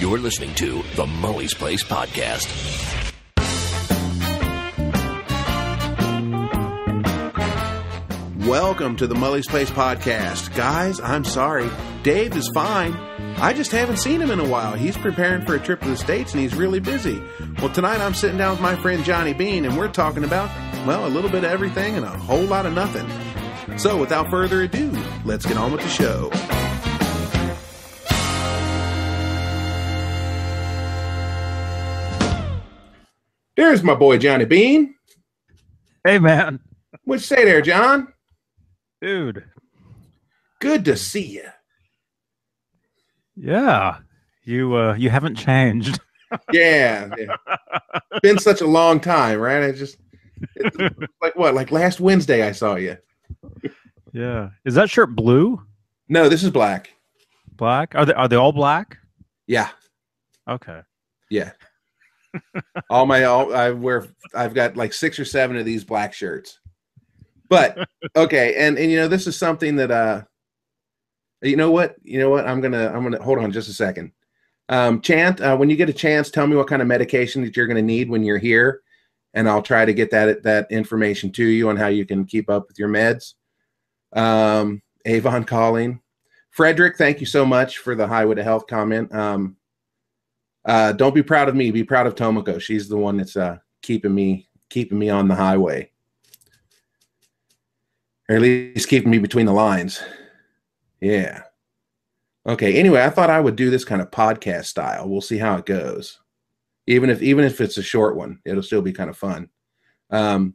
You're listening to the Mully's Place Podcast. Welcome to the Mully's Place podcast. Guys, I'm sorry. Dave is fine. I just haven't seen him in a while. He's preparing for a trip to the States and he's really busy. Well, tonight I'm sitting down with my friend Johnny Beane and we're talking about, well, a little bit of everything and a whole lot of nothing. So, without further ado, let's get on with the show. There's my boy Johnny Beane. Hey, man. What you say there, John? Dude. Good to see you. Yeah. You uh you haven't changed. Yeah, yeah. Been such a long time, right? I just it's like what? Like last Wednesday I saw you. Yeah. Is that shirt blue? No, this is black. Black? Are they are they all black? Yeah, Okay. yeah. All my all I wear I've got like six or seven of these black shirts. But okay, and and you know this is something that uh you know what? You know what? I'm going to I'm going to hold on just a second. Um Chant, uh, when you get a chance, tell me what kind of medication that you're going to need when you're here and I'll try to get that that information to you on how you can keep up with your meds. Um Avon calling. Frederick, thank you so much for the highway to health comment. Um uh, don't be proud of me. Be proud of Tomoko. She's the one that's uh, keeping me keeping me on the highway, or at least keeping me between the lines. Yeah. Okay. Anyway, I thought I would do this kind of podcast style. We'll see how it goes. Even if even if it's a short one, it'll still be kind of fun. Um,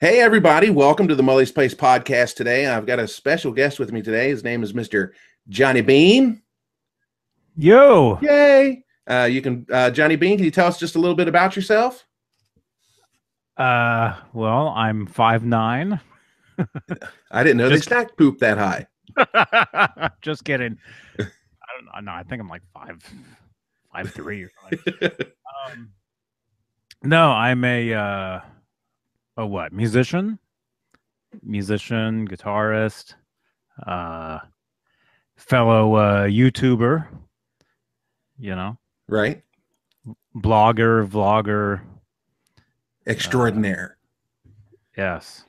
hey everybody, welcome to the Mully's Place podcast. Today, I've got a special guest with me today. His name is Mr. Johnny Beane. Yo. Yay! Uh, you can, uh, Johnny Beane. Can you tell us just a little bit about yourself? Uh well, I'm five nine. I didn't know Just- they stacked poop that high. Just kidding. I don't know. No, I think I'm like five five three or something. Um, no, I'm a uh a what? Musician? Musician, guitarist, uh fellow uh YouTuber, you know, right? blogger, vlogger. Extraordinaire. Yes.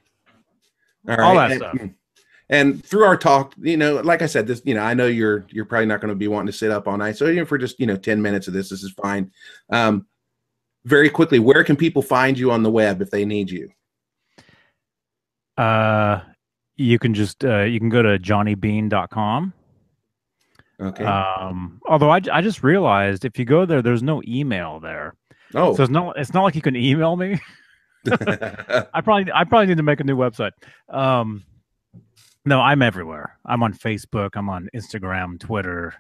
all all right. that and, stuff. And through our talk, you know, like I said, this, you know, I know you're you're probably not going to be wanting to sit up all night. So even for just you know ten minutes of this, this is fine. Um, very quickly, where can people find you on the web if they need you? Uh you can just uh you can go to johnnybeane.com. Okay. Um although I, I just realized if you go there there's no email there. oh. So it's not it's not like you can email me. I probably I probably need to make a new website. Um no, I'm everywhere. I'm on Facebook, I'm on Instagram, Twitter,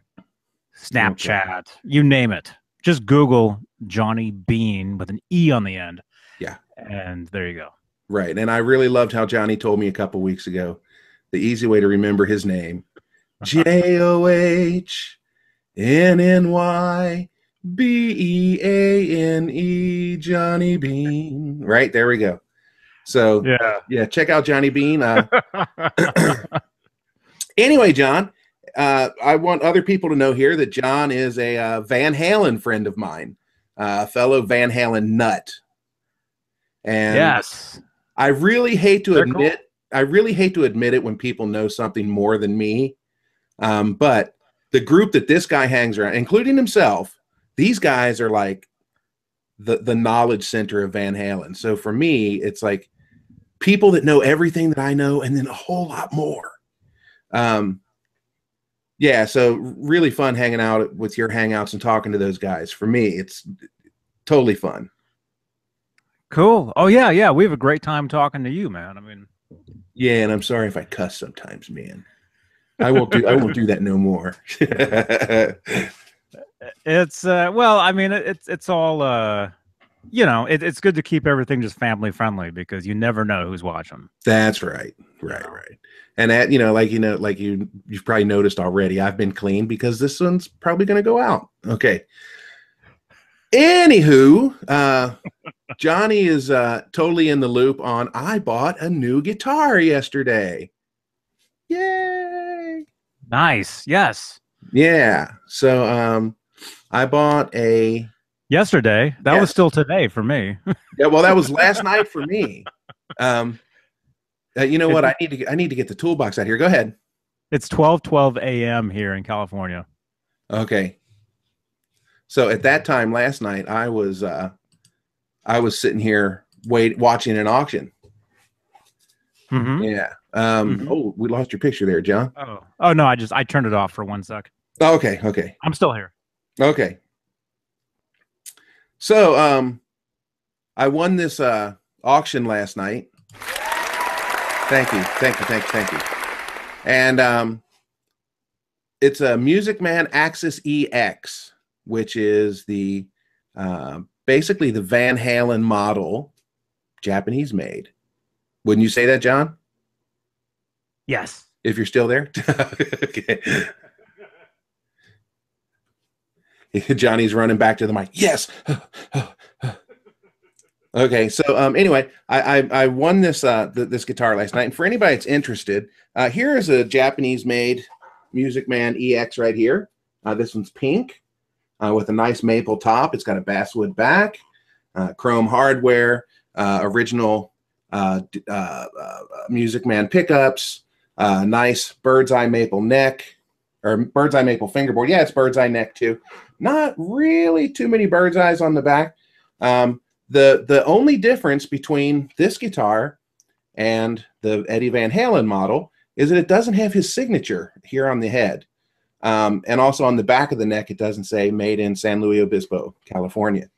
Snapchat, you name it. Just Google Johnny Beane with an E on the end. Yeah. And there you go. Right. And I really loved how Johnny told me a couple weeks ago the easy way to remember his name J O H N N Y B E A N E, Johnny Beane. Right. There we go. So, yeah, Yeah. check out Johnny Beane. Uh, anyway, John, uh, I want other people to know here that John is a uh, Van Halen friend of mine, uh, fellow Van Halen nut. And yes. I really hate to They're cool. admit, I really hate to admit it when people know something more than me. Um, but the group that this guy hangs around, including himself, these guys are like the the knowledge center of Van Halen. So for me, it's like people that know everything that I know, and then a whole lot more. Um, yeah, so really fun hanging out with your hangouts and talking to those guys. For me, it's totally fun. Cool. Oh yeah, yeah. We have a great time talking to you, man. I mean, Yeah, and I'm sorry if I cuss sometimes, man. I won't do I won't do that no more. it's uh well, I mean, it's it's all uh you know, it, it's good to keep everything just family friendly because you never know who's watching. That's right. Right, right. And that, you know, like you know, like you you've probably noticed already, I've been clean because this one's probably gonna go out. Okay. Anywho, uh Johnny is uh totally in the loop on I bought a new guitar yesterday. Yay! Nice. Yes. Yeah. So um, I bought a. Yesterday, that Yes. was still today for me. Yeah. Well, that was last night for me. Um, uh, you know what? I need to. I need to get the toolbox out here. Go ahead. It's twelve twelve a.m. here in California. Okay. So at that time last night, I was uh, I was sitting here wait watching an auction. Hmm Yeah. Um. Mhm. Oh, we lost your picture there, John. Oh, oh no! I just I turned it off for one sec. Oh, okay. Okay. I'm still here. Okay. So, um, I won this uh auction last night. Thank you, thank you, thank you, thank you. And um, it's a Music Man Axis EX, which is the uh, basically the Van Halen model, Japanese made. Wouldn't you say that, John? Yes. if you're still there. okay. Johnny's running back to the mic. Yes. okay. So um, anyway, I, I I won this uh th- this guitar last night, and for anybody that's interested, uh, here is a Japanese-made Music Man EX right here. Uh, this one's pink uh, with a nice maple top. It's got a basswood back, uh, chrome hardware, uh, original uh, uh, uh, Music Man pickups uh, nice bird's eye maple neck or bird's eye maple fingerboard. Yeah, it's bird's eye neck too. Not really too many bird's eyes on the back. Um, the the only difference between this guitar and the Eddie Van Halen model is that it doesn't have his signature here on the head. Um, and also on the back of the neck, it doesn't say made in San Luis Obispo, California.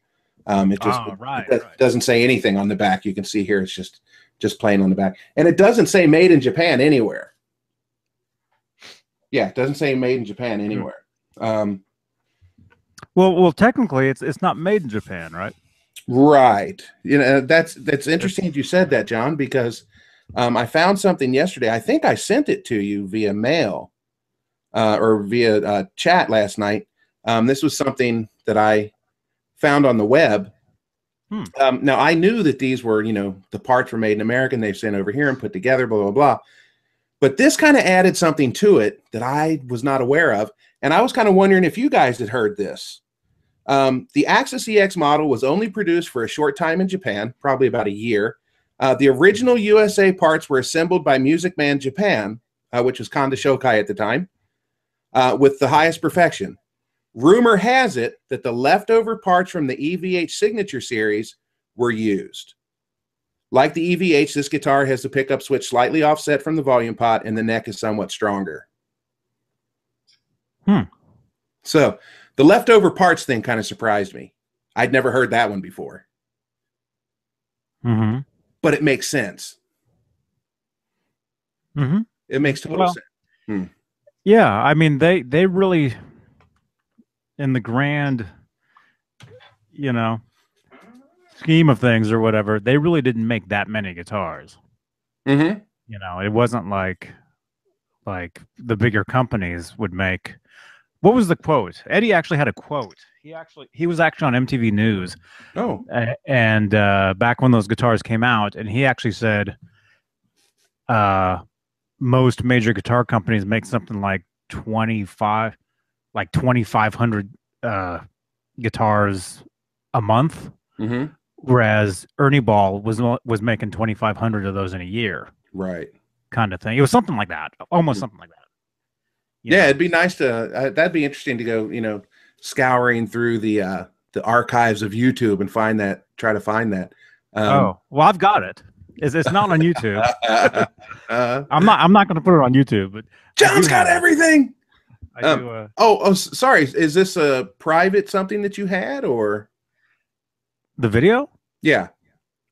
Um, it just Oh, right, it does, right. doesn't say anything on the back. You can see here, it's just just plain on the back, and it doesn't say made in Japan anywhere. Yeah, it doesn't say made in Japan anywhere. Um, Well, well, technically, it's it's not made in Japan, right? Right. You know, that's that's interesting you said that, John, because um, I found something yesterday. I think I sent it to you via mail uh, or via uh, chat last night. Um, this was something that I found on the web. Hmm. Um, now I knew that these were, you know, the parts were made in America and they've sent over here and put together, blah blah blah. But this kind of added something to it that I was not aware of, and I was kind of wondering if you guys had heard this. Um, the Axis EX model was only produced for a short time in Japan, probably about a year. Uh, the original USA parts were assembled by Music Man Japan, uh, which was Kanda Shokai at the time, uh, with the highest perfection. Rumor has it that the leftover parts from the EVH signature series were used. Like the EVH, this guitar has the pickup switch slightly offset from the volume pot, and the neck is somewhat stronger. Hmm. So the leftover parts thing kind of surprised me. I'd never heard that one before, Mm-hmm. but it makes sense. Mm-hmm. It makes total Well- sense. Yeah, I mean they they really, in the grand, you know, scheme of things or whatever, they really didn't make that many guitars. Mm-hmm. You know, it wasn't like like the bigger companies would make. What was the quote? Eddie actually had a quote. He actually he was actually on MTV News, Oh, and uh, back when those guitars came out, and he actually said, uh, most major guitar companies make something like twenty five, like twenty five hundred uh, guitars a month, mm-hmm. whereas Ernie Ball was was making twenty five hundred of those in a year, right. kind of thing. It was something like that, almost Mm. something like that. You Yeah, know? it'd be nice to. Uh, that'd be interesting to go. You know, scouring through the uh, the archives of YouTube and find that. Try to find that. Um, oh well, I've got it. It's, it's not on YouTube. uh, I'm not. I'm not going to put it on YouTube, but John's got everything. I Um, do. Uh, Oh, oh, sorry. Is this a private something that you had, or the video. yeah?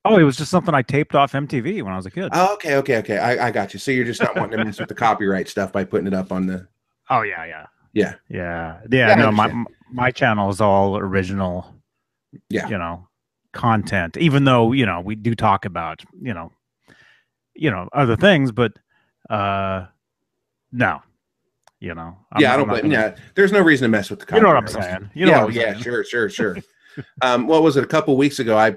Oh, it was just something I taped off MTV when I was a kid. Oh, okay, okay, okay. I, I got you. So you're just not wanting to mess with the copyright stuff by putting it up on the. oh yeah, yeah, Yeah. yeah, Yeah, yeah. No, my my channel is all original. Yeah. you know, content. Even though you know we do talk about you know, you know other things, but uh, no, you know. I'm yeah, I don't blame. Yeah, there's no reason to mess with the. You know what I'm saying. You know yeah, what I'm yeah, saying. sure, sure, sure. um, what was it? A couple weeks ago, I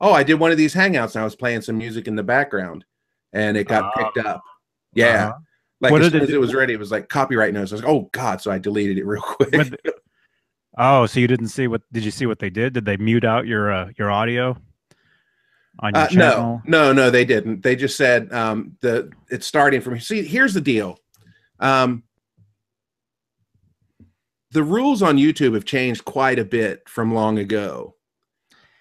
oh, I did one of these hangouts and I was playing some music in the background, and it got Oh. picked up. Yeah. Uh-huh. Like What as soon it as it was ready, it was like copyright notice. I was like, oh god, so I deleted it real quick. The- oh, so you didn't see what? Did you see what they did? Did they mute out your uh, your audio on your Uh, no, no, no, they didn't. They just said um, the it's starting from. See, here's the deal. Um, the rules on YouTube have changed quite a bit from long ago.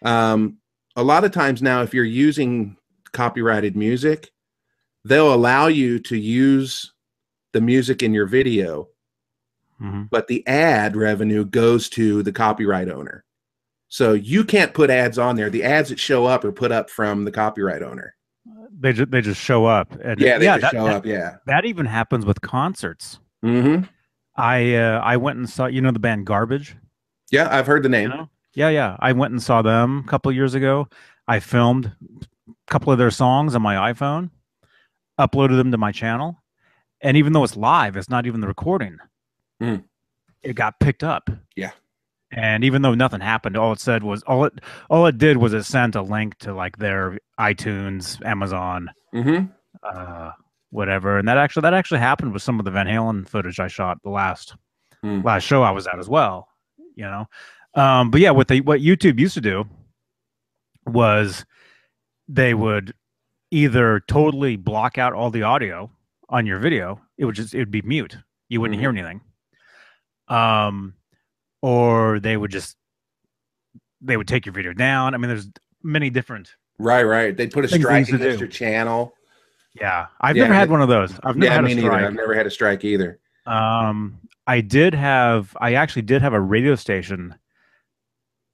Um, a lot of times now, if you're using copyrighted music, they'll allow you to use the music in your video, hmm but the ad revenue goes to the copyright owner. So you can't put ads on there. The ads that show up are put up from the copyright owner. They just they just show up. And Yeah, they just that, show that, up. Yeah. that even happens with concerts. Mm-hmm. I uh, I went and saw you know the band Garbage. Yeah, I've heard the You name. know? Yeah, yeah. I went and saw them a couple of years ago. I filmed a couple of their songs on my iPhone, uploaded them to my channel, and even though it's live, it's not even the recording. Mm. It got picked up. Yeah. And even though nothing happened, all it said was all it all it did was it sent a link to like their iTunes, Amazon, Mm-hmm. uh, whatever. And that actually that actually happened with some of the Van Halen footage I shot the last Hmm. last show I was at as well. You know, um, but yeah, what they what YouTube used to do was they would either totally block out all the audio on your video. It would just it would be mute. You wouldn't hear anything. Um, or they would just they would take your video down. I mean, there's many different. Right, right. They put a strike against your channel. Yeah, I've Yeah, never had it- one of those. I've never yeah, had a strike. I've never had a strike either. Um, I did have, I actually did have a radio station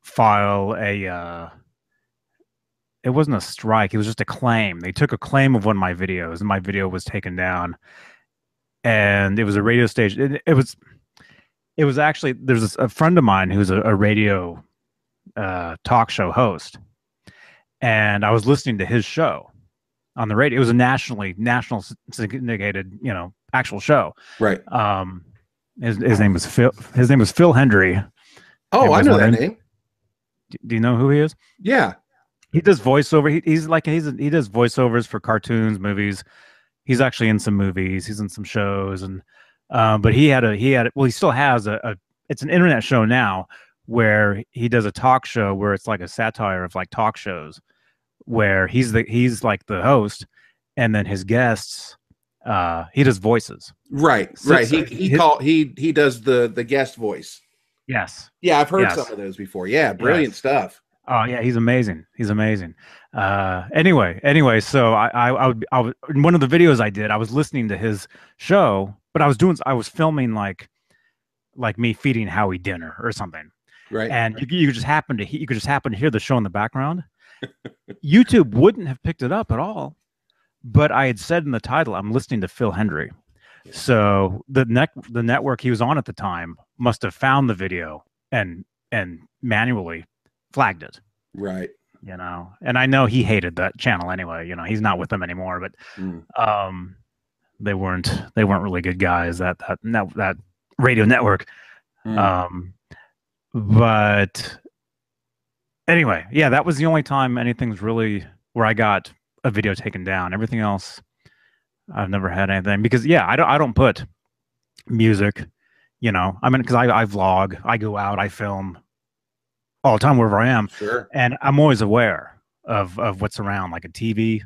file a, uh, it wasn't a strike, it was just a claim. They took a claim of one of my videos and my video was taken down. And it was a radio station. It, it was, it was actually, there's a friend of mine who's a, a radio uh, talk show host. And I was listening to his show on the radio. It was a nationally, national syndicated, you know, actual show Right. um his, his name was phil his name was phil hendrie Oh, I know that name. do, do you know who he is Yeah. he does voiceover he, he's like he's he does voiceovers for cartoons movies he's actually in some movies he's in some shows and um but he had a he had a, well he still has a, a it's an internet show now where he does a talk show where it's like a satire of like talk shows where he's the he's like the host and then his guests uh he does voices Right. So- right. he he his- call he he does the the guest voice. yes Yeah, I've heard Yes. some of those before. Yeah, brilliant Yes. stuff. Oh yeah, he's amazing. He's amazing. Uh, anyway, anyway, so I, I, I would, I would, in one of the videos I did, I was listening to his show, but I was doing, I was filming like, like me feeding Howie dinner or something, Right. and you, you just happen to, he- you could just happen to hear the show in the background. YouTube wouldn't have picked it up at all, but I had said in the title, I'm listening to Phil Hendrie. So the net, the network he was on at the time must have found the video and and manually flagged it right. you know and i know he hated that channel anyway you know he's not with them anymore but Mm. um they weren't they weren't really good guys that that that, that radio network Mm. um but anyway yeah that was the only time anything's really where i got a video taken down everything else i've never had anything because yeah i don't i don't put music you know i mean because I, I vlog i go out i film all the time wherever i am sure. and I'm always aware of of what's around, like a TV,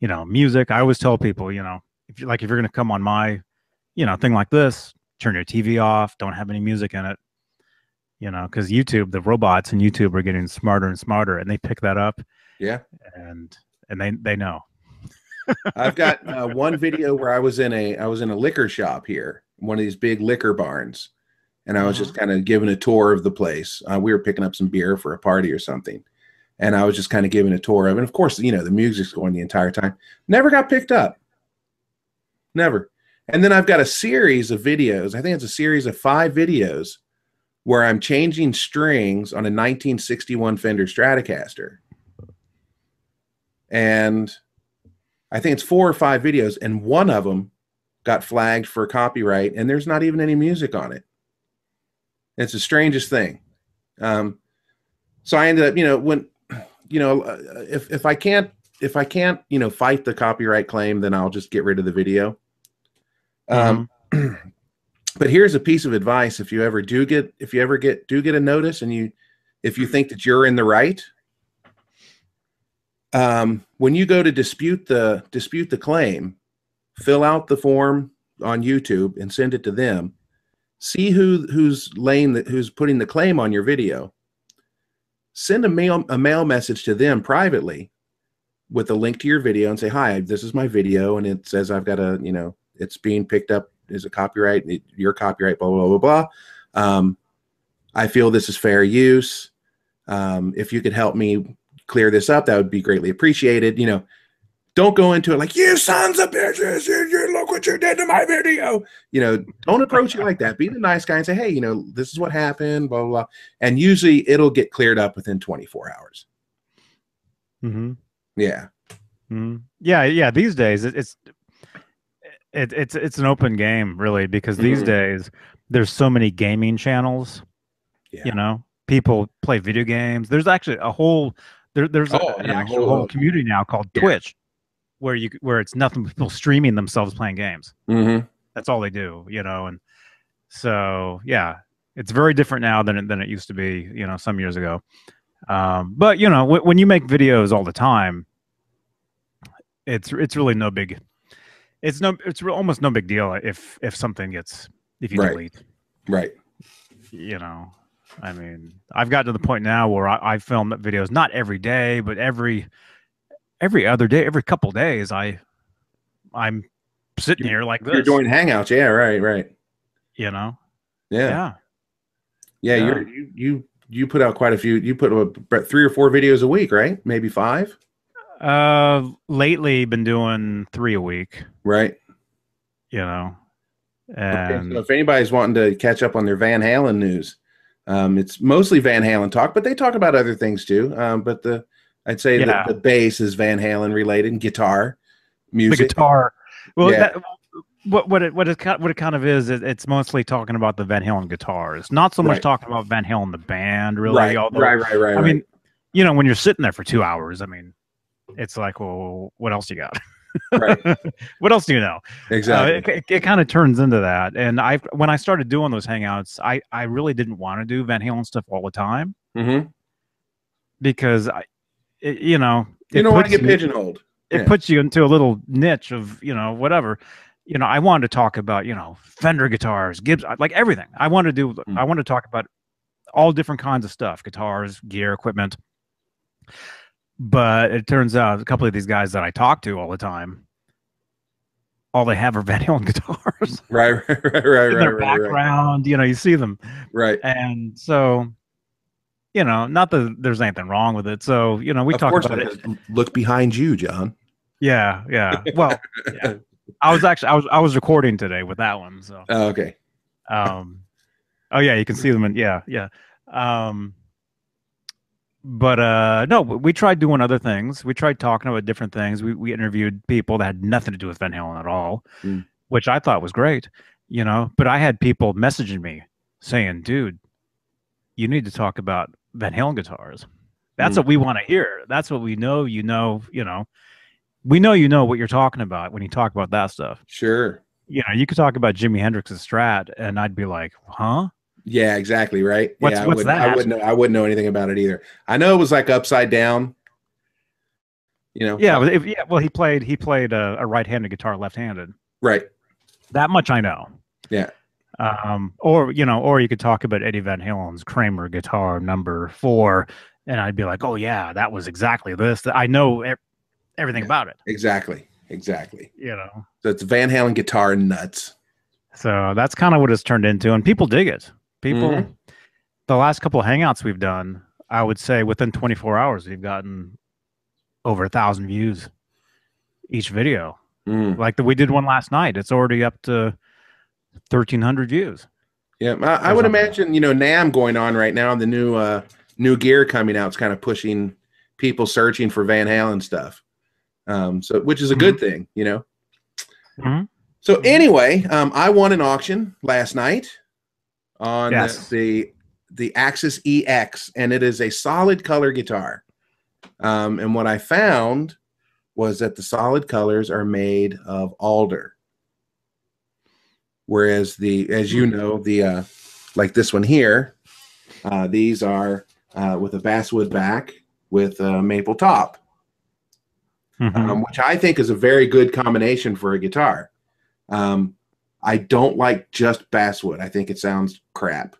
you know, music. I always tell people, you know, if you like, if you're gonna come on my, you know, thing like this, turn your TV off. Don't have any music in it. You know, because YouTube, the robots and YouTube are getting smarter and smarter, and they pick that up, Yeah. and and they they know. I've got uh, one video where I was in a I was in a liquor shop here, one of these big liquor barns, and I was just kind of giving a tour of the place. Uh, we were picking up some beer for a party or something, and I was just kind of giving a tour of. it. And of course, you know the music's going the entire time. Never got picked up. Never. And then I've got a series of videos. I think it's a series of five videos where I'm changing strings on a 1961 Fender Stratocaster. And I think it's four or five videos, and one of them got flagged for copyright, and there's not even any music on it. It's the strangest thing. Um, so I ended up, you know, when, you know, uh, if if I can't if I can't, you know, fight the copyright claim, then I'll just get rid of the video. Um, but here's a piece of advice: if you ever do get, if you ever get, do get a notice, and you, if you think that you're in the right, um, when you go to dispute the dispute the claim, fill out the form on YouTube and send it to them. See who who's laying the, who's putting the claim on your video. Send a mail a mail message to them privately with a link to your video and say, "Hi, this is my video, and it says I've got a you know it's being picked up as a copyright, your copyright, blah blah blah blah." Um, I feel this is fair use. Um, if you could help me clear this up, that would be greatly appreciated. You know, don't go into it like you sons of bitches. You, you look what you did to my video. You know, don't approach it like that. Be the nice guy and say, hey, you know, this is what happened. Blah blah. blah. And usually it'll get cleared up within 24 hours. Mm-hmm. Yeah. Mm-hmm. Yeah, yeah. These days, it's it, it's it's an open game, really, because these Mhm. days there's so many gaming channels. Yeah. You know, people play video games. There's actually a whole there, there's a- Oh, an yeah, actual whole- whole community now called Yeah. Twitch, where you where it's nothing but people streaming themselves playing games. Mm-hmm. That's all they do, you know. And so, yeah, it's very different now than it, than it used to be, you know, some years ago. Um, but you know, w- when you make videos all the time, it's it's really no big. It's no, it's almost no big deal if if something gets if you Right. delete. Right. You know, I mean, I've got to the point now where I, I film videos not every day, but every every other day, every couple days, I I'm sitting here like this. You're doing hangouts. Yeah. Right. Right. you know, Yeah. yeah. Yeah. Yeah. You're, you you you put out quite a few. You put about three or four videos a week, right? Maybe five. Uh, lately been doing three a week. Right. You know, Okay, and so if anybody's wanting to catch up on their Van Halen news, um, it's mostly Van Halen talk, but they talk about other things too. Um, but the I'd say Yeah. that the bass is Van Halen related, and guitar, the music. guitar. Well, Yeah. that, what what it what it what it kind of is, it, it's mostly talking about the Van Halen guitars, not so much Right. talking about Van Halen the band. Really, right, although, right, right, right. I mean, you know, when you're sitting there for two hours, I mean, it's like, well, what else you got? right, what else do you know? exactly. Uh, it it, it kind of turns into that. And I, when I started doing those hangouts, I I really didn't want to do Van Halen stuff all the time mm-hmm. because I, it, you know, You don't want to get pigeonholed. it Yeah. puts you into a little niche of you know whatever you know i wanted to talk about you know fender guitars gibbs like everything i wanted to do Mm. i want to talk about all different kinds of stuff guitars gear equipment but it turns out a couple of these guys that i talk to all the time all they have are van halen guitars Right, right, right, right, in their right, right, background you know you see them right. and so you know not that there's anything wrong with it so you know we of talk about it look behind you, John. Yeah, yeah. Well, yeah. I was actually I was I was recording today with that one, so Oh, okay. um oh yeah, you can see them in yeah, yeah. Um but uh no, we tried doing other things. We tried talking about different things. We we interviewed people that had nothing to do with Van Halen at all, Mm. which I thought was great, you know, but I had people messaging me saying, "Dude, you need to talk about Van Halen guitars." That's Mm. what we want to hear. That's what we know you know, you know. We know you know what you're talking about when you talk about that stuff. Sure. You know, you could talk about Jimi Hendrix's Strat, and I'd be like, "Huh? Yeah, exactly. Right. What's- yeah, I wouldn't, I wouldn't know. I wouldn't know anything about it either. I know it was like upside down. You know. Yeah, if, yeah. Well, he played he played a, a right-handed guitar, left-handed. Right. That much I know. Yeah. Um, or you know, or you could talk about Eddie Van Halen's Kramer guitar number four, and I'd be like, "Oh yeah, that was exactly this." I know e- everything Yeah. about it. Exactly. Exactly. You know, So it's Van Halen guitar nuts. so that's kind of what it's turned into, and people dig it. People, Mhm. the last couple of hangouts we've done, I would say within 24 hours, we've gotten over a thousand views each video. Mm. Like the, we did one last night. It's already up to 1,300 views. Yeah, I, I would imagine you know NAMM going on right now. The new uh new gear coming out is kind of pushing people searching for Van Halen stuff. Um, so which is a good thing, you know. Mhm. So anyway, um, I won an auction last night on Yes. the, the Axis EX, and it is a solid color guitar. Um, and what I found was that the solid colors are made of alder. whereas the as you know the uh, like this one here, uh, these are uh, with a basswood back with a maple top, Mhm. um, which I think is a very good combination for a guitar. Um, I don't like just basswood. I think it sounds crap.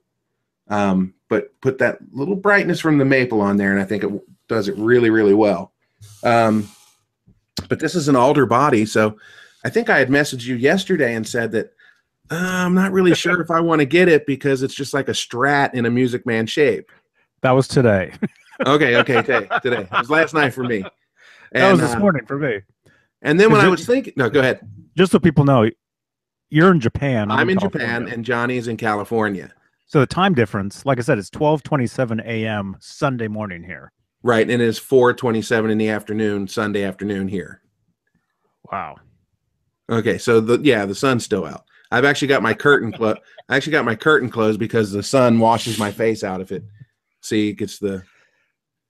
Um, but put that little brightness from the maple on there, and I think it does it really, really well. Um, but this is an alder body, so I think I had messaged you yesterday and said that uh, I'm not really sure if I want to get it because it's just like a Strat in a Music Man shape. that was today. Okay, okay, today, today. It was last night for me. that was And, this uh, morning for me. and then when I was thinking, no, go ahead. Just so people know, you're in Japan. I'm in California. Japan and Johnny is in California. So the time difference, like I said, it's 12:27 a.m. Sunday morning here. Right, and it's 4:27 in the afternoon, Sunday afternoon here. Wow. Okay, so the yeah, the sun's still out. I've actually got my curtain closed. I actually got my curtain closed because the sun washes my face out if it. See, it gets the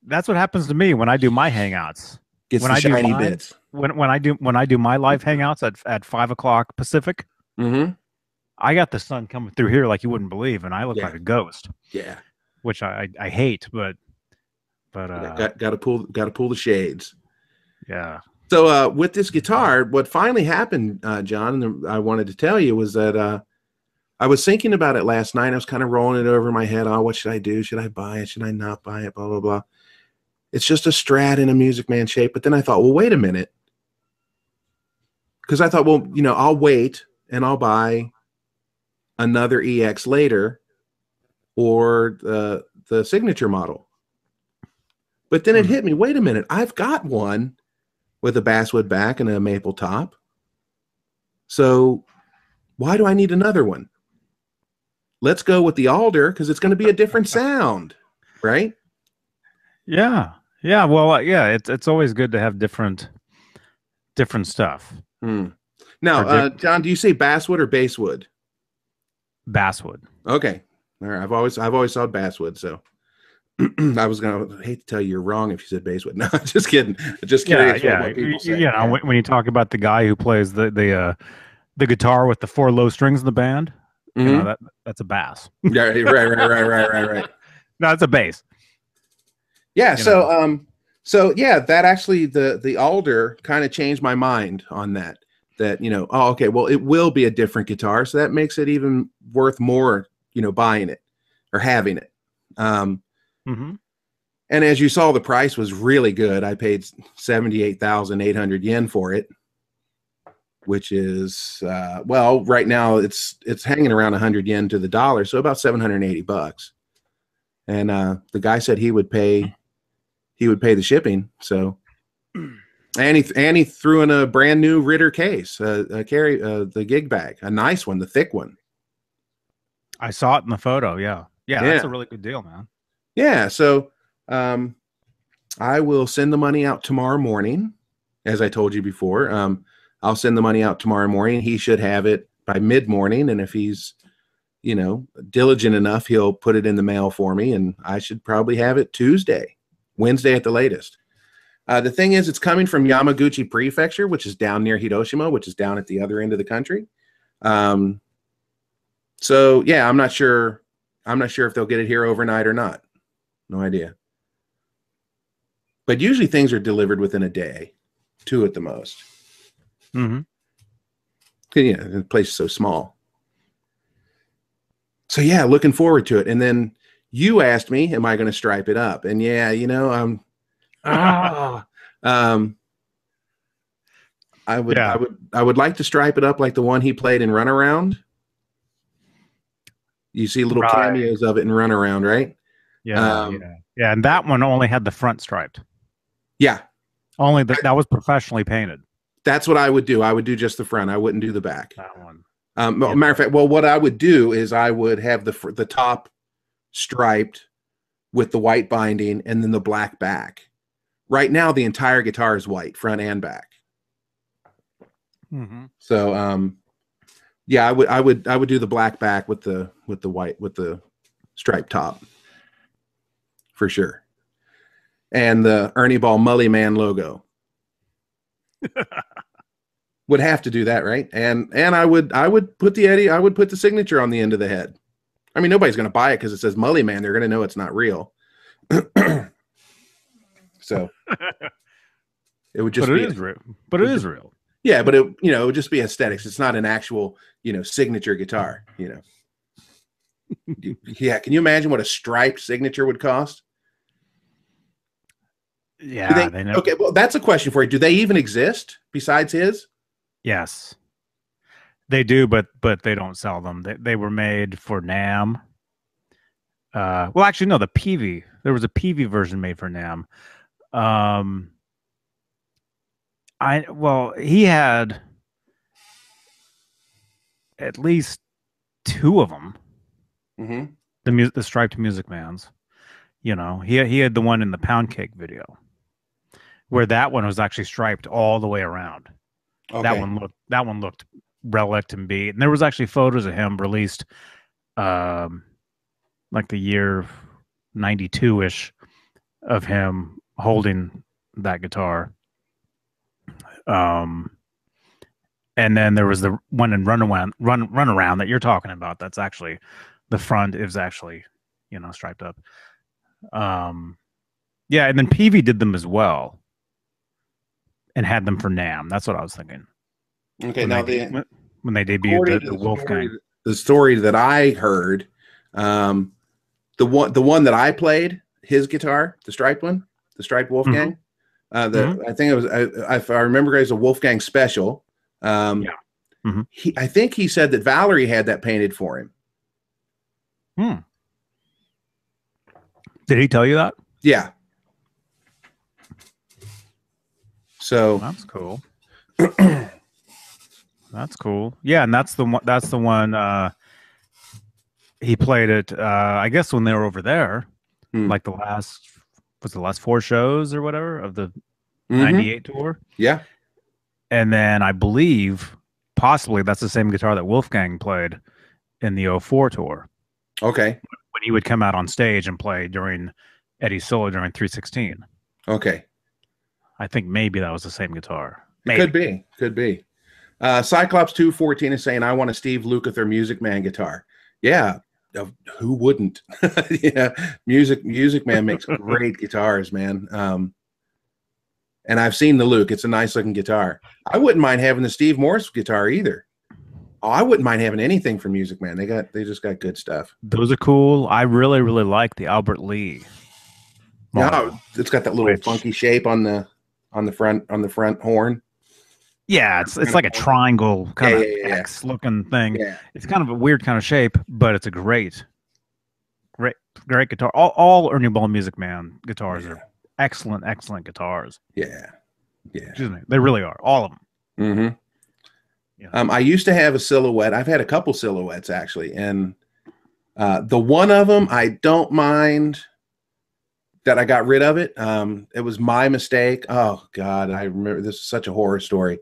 That's what happens to me when I do my hangouts. gets When the I do mine- bits. When when I do when I do my live hangouts at at five o'clock Pacific, Mm-hmm. I got the sun coming through here like you wouldn't believe, and I look Yeah. like a ghost, Yeah, which I I, I hate, but but uh, got got to pull got to pull the shades. yeah. So uh, with this guitar, what finally happened, uh, John, and I wanted to tell you was that uh, I was thinking about it last night. I was kind of rolling it over my head. Oh, what should I do? Should I buy it? Should I not buy it? Blah blah blah. It's just a Strat in a Music Man shape. But then I thought, well, wait a minute, because I thought, well, you know, I'll wait and I'll buy another EX later, or the the signature model. But then it Hmm. hit me. Wait a minute, I've got one with a basswood back and a maple top. So why do I need another one? Let's go with the alder because it's going to be a different sound, right? Yeah, yeah. Well, uh, yeah. It's it's always good to have different different stuff. Hmm. Now, uh, John, do you say basswood or basswood? Basswood. Okay, all right. I've always I've always thought basswood. So I was gonna hate to tell you you're wrong if you said basswood. No, just kidding. Just Yeah, curious yeah. what, what people You, say. you know, when, when you talk about the guy who plays the the uh, the guitar with the four low strings in the band, you know, Mhm. that that's a bass. Yeah, right, right, right, right, right, right. No, it's a bass. Yeah. you So, um, so yeah, that actually the the alder kind of changed my mind on that. That you know, oh, okay, well, it will be a different guitar, so that makes it even worth more, you know, buying it or having it. Um, hmm and as you saw, the price was really good. I paid seventy eight thousand eight hundred yen for it, which is uh, well, right now it's it's hanging around hundred yen to the dollar, so about seven hundred eighty bucks. And uh, the guy said he would pay he would pay the shipping. So, and he and he threw in a brand new Ritter case, uh, a carry uh, the gig bag, a nice one, the thick one. I saw it in the photo. Yeah. yeah, that's a really good deal, man. Yeah, so um, I will send the money out tomorrow morning, as I told you before. Um, I'll send the money out tomorrow morning. He should have it by mid morning, and if he's, you know, diligent enough, he'll put it in the mail for me, and I should probably have it Tuesday, Wednesday at the latest. Uh, the thing is, it's coming from Yamaguchi Prefecture, which is down near Hiroshima, which is down at the other end of the country. Um, so yeah, I'm not sure. I'm not sure if they'll get it here overnight or not. No idea. But usually things are delivered within a day, two at the most. hmm You know, the place is so small. So yeah, looking forward to it. And then you asked me, "Am I going to stripe it up?" And yeah, you know, um, ah, um, I would, Yeah. I would, I would like to stripe it up like the one he played in Runaround. You see little Right. cameos of it in Runaround, right? Yeah, Um, yeah, yeah. And that one only had the front striped. Yeah, Only that that was professionally painted. that's what I would do. I would do just the front. I wouldn't do the back. That one. Um, Yeah. Matter of fact, well, what I would do is I would have the the top striped with the white binding and then the black back. Right now, the entire guitar is white, front and back. hmm So, um, yeah, I would I would I would do the black back with the with the white with the striped top for sure, and the Ernie Ball Mully Man logo. would have to do that, right? And and I would I would put the Eddie I would put the signature on the end of the head. I mean, nobody's going to buy it because it says Mully Man. They're going to know it's not real. so it would just but it real. But it is real. yeah, but it you know it would just be aesthetics. It's not an actual you know signature guitar. You know. yeah, can you imagine what a striped signature would cost? Yeah, they, they, know. okay, well, that's a question for you. Do they even exist besides his? Yes, they do, but but they don't sell them. They they were made for NAMM. Uh, well, actually, no. The PV there was a PV version made for NAMM. Um, I well, he had at least two of them. Mm-hmm. The mu- the striped Music Man's. You know, he he had the one in the Pound Cake video, where that one was actually striped all the way around. Okay. That one looked that one looked relict and beat. And there was actually photos of him released um like the year 92 ish of him holding that guitar. Um and then there was the one in run around run run around that you're talking about. That's actually the front is actually, you know, striped up. Um yeah, and then Peavey did them as well and had them for NAMM. That's what I was thinking. Okay, when now they, the when- they debuted the, the story- Wolfgang. the story that I heard, um, the one the one that I played, his guitar, the striped one, the striped Wolfgang. Uh, the Mhm. I think it was I, if I remember, it was a Wolfgang special. Um, Yeah. Mhm. he, I think he said that Valerie had that painted for him. Hmm. Did he tell you that? Yeah. So That's cool. that's cool. Yeah, and that's the one. That's the one. Uh, he played it. Uh, I guess when they were over there, Hmm. like the last was the last four shows or whatever of the mhm. '98 tour, yeah, and then I believe possibly that's the same guitar that Wolfgang played in the 04 tour okay, when he would come out on stage and play during Eddie's solo during 316. okay. I think maybe that was the same guitar. It could be, could be. Uh, Cyclops two fourteen is saying, "I want a Steve Lukather Music Man guitar." Yeah, who wouldn't? yeah, music Music Man makes great guitars, man. Um, and I've seen the Luke; it's a nice looking guitar. I wouldn't mind having the Steve Morse guitar either. Oh, I wouldn't mind having anything from Music Man. They got they just got good stuff. Those are cool. I really, really like the Albert Lee. model. Yeah, it's got that little Which- funky shape on the on the front on the front horn. Yeah, it's it's like a triangle kind Yeah, of yeah, yeah. X looking thing. Yeah, It's kind of a weird kind of shape, but it's a great, great, great guitar. All all Ernie Ball Music Man guitars are excellent, excellent guitars. yeah, yeah. Excuse me, they really are. All of them. Mm-hmm. Yeah. Um, I used to have a silhouette. I've had a couple silhouettes actually, and uh, the one of them I don't mind that I got rid of it. Um, it was my mistake. Oh God, I remember this is such a horror story.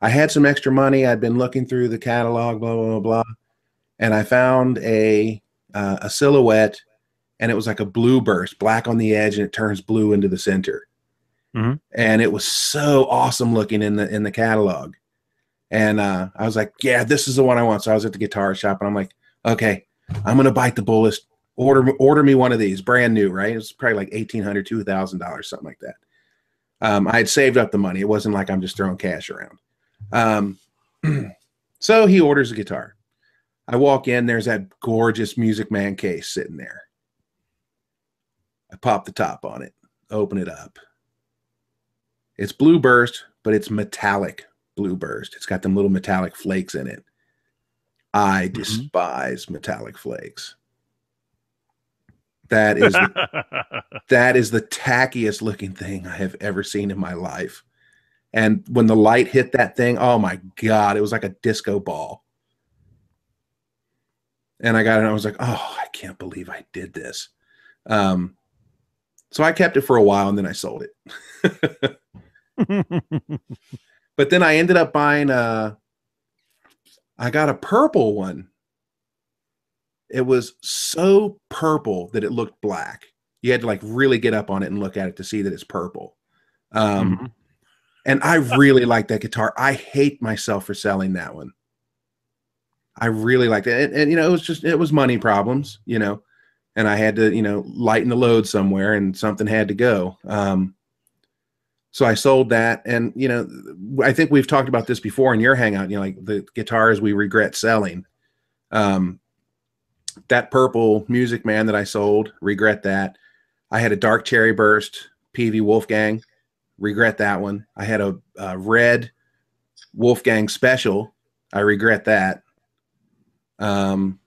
I had some extra money. I'd been looking through the catalog, blah blah blah, blah and I found a uh, a silhouette, and it was like a blue burst, black on the edge, and it turns blue into the center. Mhm. And it was so awesome looking in the in the catalog. And uh, I was like, yeah, this is the one I want. So I was at the guitar shop, and I'm like, okay, I'm gonna bite the bullet. Order order me one of these, brand new, right? It's probably like eighteen hundred, two thousand dollars, something like that. Um, I had saved up the money. It wasn't like I'm just throwing cash around. Um, so he orders a guitar. I walk in, there's that gorgeous Music Man case sitting there. I pop the top on it, open it up. It's blue burst, but it's metallic blue burst. It's got them little metallic flakes in it. I despise metallic flakes. That is the, that is the tackiest looking thing I have ever seen in my life. And when the light hit that thing, oh my god, it was like a disco ball. And I got it, and I was like, oh, I can't believe I did this. Um, so I kept it for a while, and then I sold it. But then I ended up buying a. I got a purple one. It was so purple that it looked black. You had to like really get up on it and look at it to see that it's purple. Um, And I really like that guitar. I hate myself for selling that one. I really liked it. And, and, you know, it was just it was money problems, you know. And I had to, you know, lighten the load somewhere and something had to go. Um so I sold that and you know, I think we've talked about this before in your hangout, you know, like the guitars we regret selling. Um that purple music man that I sold, regret that. I had a dark cherry burst Peavey Wolfgang, regret that one. I had a, a red Wolfgang special, I regret that. Um,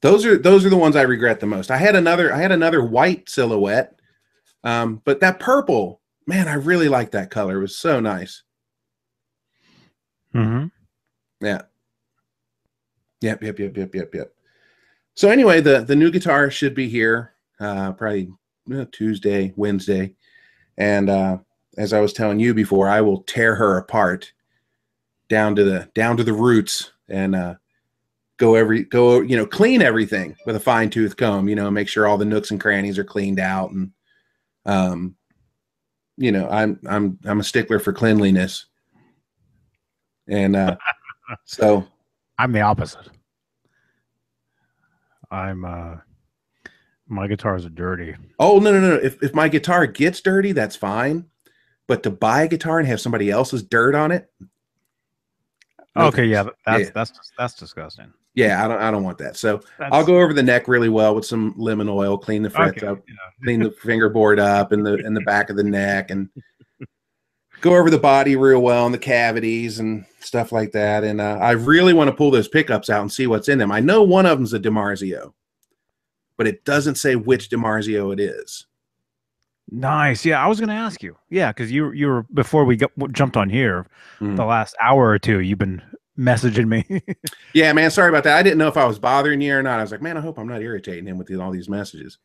those are those are the ones I regret the most. I had another I had another white silhouette, um, but that purple, man, I really like that color. It was so nice. Mm-hmm. Yeah. Yep, yep, yep, yep, yep, yep. So anyway, the the new guitar should be here uh, probably uh, Tuesday, Wednesday, and uh, as I was telling you before, I will tear her apart down to the down to the roots and uh, go every go you know clean everything with a fine tooth comb. You know, make sure all the nooks and crannies are cleaned out, and um, you know, I'm I'm I'm a stickler for cleanliness, and uh, so I'm the opposite. I'm uh my guitars are dirty. Oh no no no! If if my guitar gets dirty, that's fine. But to buy a guitar and have somebody else's dirt on it. no okay, yeah, that's Yeah. that's that's disgusting. Yeah, I don't I don't want that. So That's, I'll go over the neck really well with some lemon oil, clean the frets Okay, up, yeah. clean the fingerboard up and the and the back of the neck and go over the body real well and the cavities and stuff like that. And uh, I really want to pull those pickups out and see what's in them. I know one of them's a DiMarzio, but it doesn't say which DiMarzio it is. Nice. Yeah, I was going to ask you. Yeah, because you you were before we got, jumped on here Mm. the last hour or two. You've been messaging me. Yeah, man, sorry about that. I didn't know if I was bothering you or not. I was like, man, I hope I'm not irritating him with all these messages.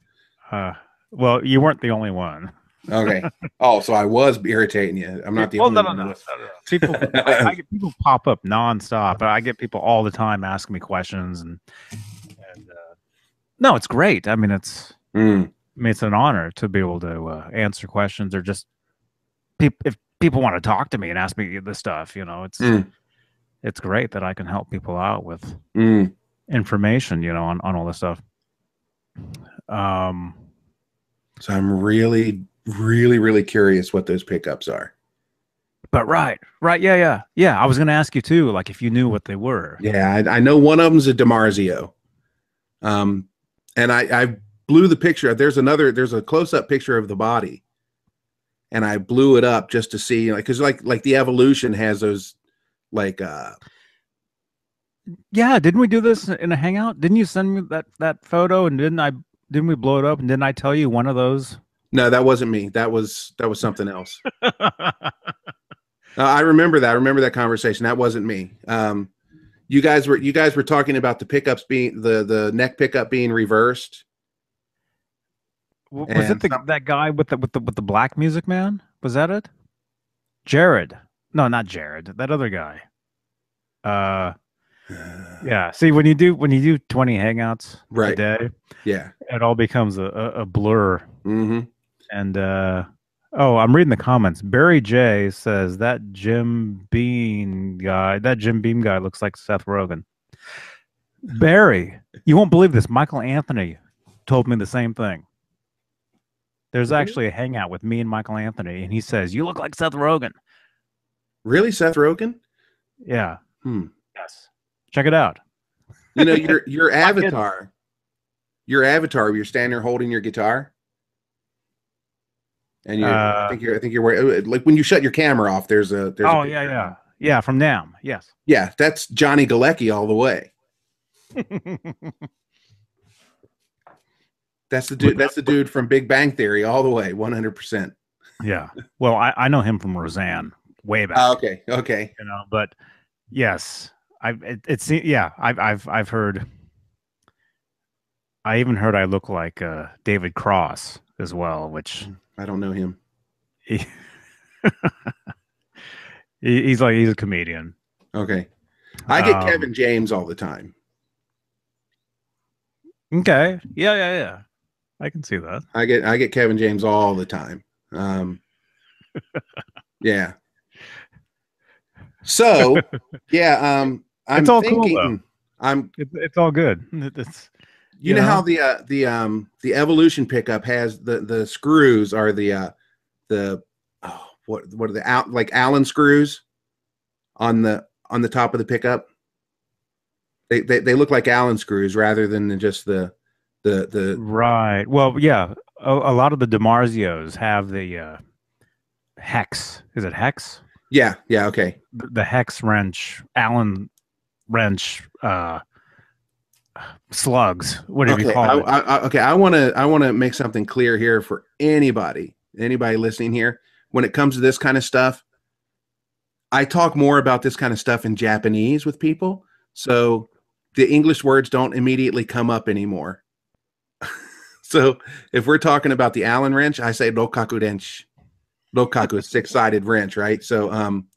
uh, well, you weren't the only one. Okay. oh, so I was irritating you. I'm not the only no, no, one. no, no, no. People, I, I get people pop up nonstop. I get people all the time asking me questions, and and uh, no, it's great. I mean, it's Mm, I mean, it's an honor to be able to uh, answer questions or just people if people want to talk to me and ask me this stuff. You know, it's Mm. it's great that I can help people out with mm. information. You know, on on all this stuff. Um. So I'm really, really, really curious what those pickups are. But right, right, yeah, yeah, yeah. I was going to ask you too, like if you knew what they were. Yeah, I, I know one of them's a DiMarzio. Um, and I, I blew the picture. There's another. There's a close-up picture of the body, and I blew it up just to see, like, because like like the Evolution has those, like, uh, Yeah, didn't we do this in a hangout? Didn't you send me that that photo and didn't I didn't we blow it up and didn't I tell you one of those? No, that wasn't me. That was that was something else. Uh, I remember that. I remember that conversation. That wasn't me. Um, you guys were you guys were talking about the pickups being the the neck pickup being reversed. W- was it the, that guy with the with the with the black music man? Was that it? Jared. No, not Jared. That other guy. Uh yeah. See when you do when you do 20 hangouts a Right. day, Yeah. it all becomes a, a, a blur. hmm And uh oh, I'm reading the comments. Barry J says that Jim Beam guy, that Jim Beam guy looks like Seth Rogen. Barry, you won't believe this. Michael Anthony told me the same thing. There's Really? actually a hangout with me and Michael Anthony, and he says, You look like Seth Rogen. Really, Seth Rogen? Yeah. Hmm. Yes. Check it out. You know your your avatar, your avatar. You're standing there holding your guitar, and you. I Uh, think you're. I think you're wearing like when you shut your camera off. There's a. There's a Oh, yeah, yeah. Yeah, from NAMM. Yes. Yeah, that's Johnny Galecki all the way. That's the dude. That's the dude from Big Bang Theory all the way, 100. percent yeah. Well, I, I know him from Roseanne way back. Okay. Okay. you know but yes i it, it's yeah i've i've i've heard i even heard i look like uh david cross as well which I don't know him. he, he- he's like he's a comedian Okay. I get Um, Kevin James all the time. okay yeah yeah yeah i can see that I get I get Kevin James all the time. Um, Yeah. So, yeah, um, I'm It's all cool, though. I'm. It's, it's all good. It- It's You, You know, know? how the uh, the um the evolution pickup has the the screws are the uh the oh what what are the out like Allen screws on the on the top of the pickup. They they, they look like Allen screws rather than just the the the right. Well, yeah. A, a lot of the DiMarzios have the uh, hex. Is it hex? yeah yeah okay The, the hex wrench, Allen wrench, uh, slugs. Whatever you call I, it. I, I- okay. I want to I want to make something clear here for anybody, anybody listening here. When it comes to this kind of stuff, I talk more about this kind of stuff in Japanese with people, so the English words don't immediately come up anymore. so if we're talking about the Allen wrench, I say rokaku wrench. Rokaku is six sided wrench, right? So um,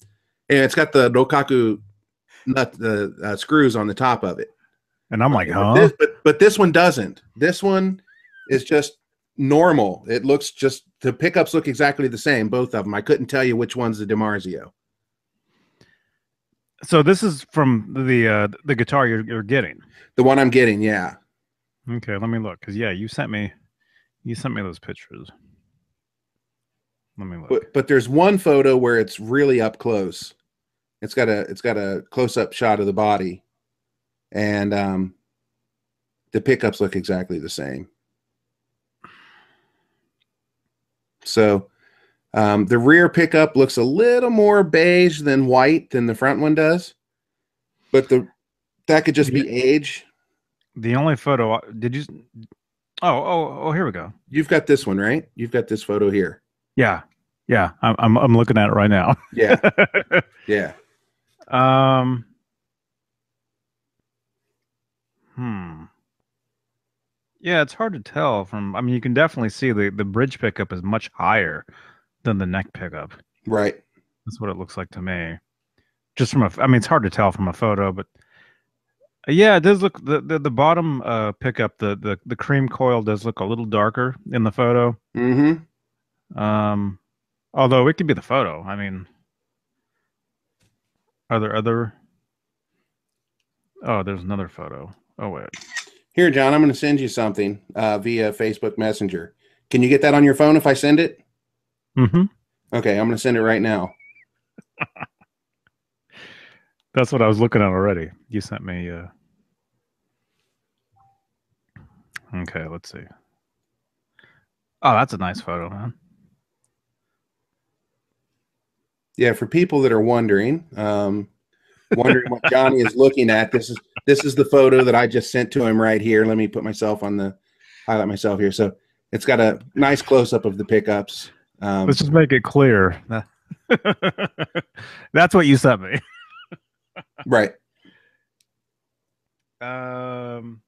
and it's got the rokaku nut, the uh, screws on the top of it. And I'm like, But huh? this, but but this one doesn't. This one is just normal. It looks just the pickups look exactly the same, both of them. I couldn't tell you which one's the DiMarzio. so this is from the uh, the guitar you're, you're getting. The one I'm getting, yeah. Okay, let me look. Cause yeah, you sent me, you sent me those pictures. Let me look. But but there's one photo where it's really up close. It's got a it's got a close up shot of the body, and um, the pickups look exactly the same. So um, the rear pickup looks a little more beige than white than the front one does, but the that could just be age. The only photo did you? Oh, oh, oh! Here we go. You've got this one, right? You've got this photo here. Yeah, yeah. I'm I'm, I'm looking at it right now. Yeah, yeah. um. Hmm. Yeah, it's hard to tell from. I mean, you can definitely see the the bridge pickup is much higher than the neck pickup. Right. That's what it looks like to me. Just from a, I mean, it's hard to tell from a photo, but uh, yeah, it does look the the, the bottom uh, pickup, the, the the cream coil does look a little darker in the photo. Mm-hmm. Um, although it could be the photo. I mean, are there other? Oh, there's another photo. Oh wait, Here, John, I'm going to send you something uh, via Facebook Messenger. Can you get that on your phone if I send it? mm-hmm. Okay, I'm going to send it right now. That's what I was looking at already. You sent me. Uh... Okay, let's see. Oh, that's a nice photo, man. Yeah, for people that are wondering, um, wondering what Johnny is looking at, this is this is the photo that I just sent to him right here. Let me put myself on the highlight myself here. So it's got a nice close up of the pickups. Um, Let's just make it clear. That's what you sent me. right. Um,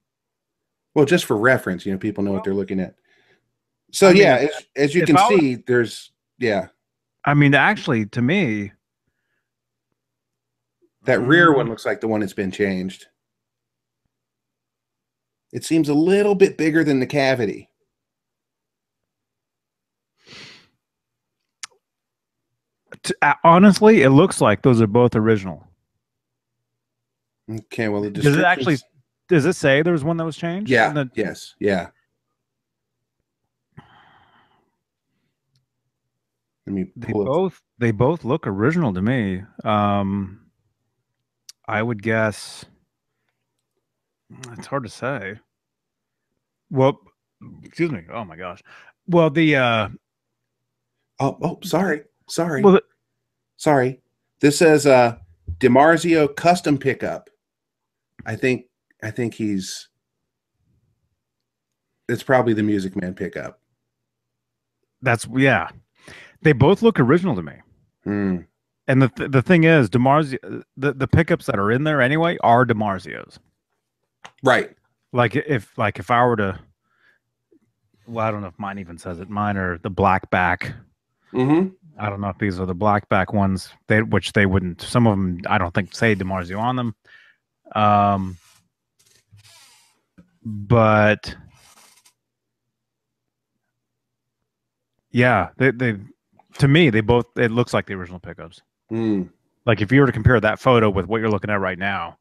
Well, just for reference, you know, people know what they're looking at. So I mean, yeah, as, as you can was- see, there's yeah I mean, actually, to me, that rear Mm. one looks like the one that's been changed. It seems a little bit bigger than the cavity. uh, honestly, it looks like those are both original. Okay, well, Does it actually? Does it say there was one that was changed? Yeah. The- Yes. Yeah. Let me they up. both they both look original to me. Um, I would guess. It's hard to say. Well, excuse me. Oh my gosh. Well, the uh, Oh, oh, sorry, sorry, well, the, sorry. This says uh DiMarzio custom pickup. I think I think he's. It's probably the Music Man pickup. that's yeah. They both look original to me. Hmm. And the th- the thing is, DiMarzio, the the pickups that are in there anyway are DiMarzio's. Right. Like if like if I were to, well, I don't know if mine even says it. Mine are the black back. Mm-hmm. I don't know if these are the black back ones. They which they wouldn't. Some of them I don't think say DiMarzio on them. Um, but yeah, they they to me, they both it looks like the original pickups. Mm. Like if you were to compare that photo with what you're looking at right now,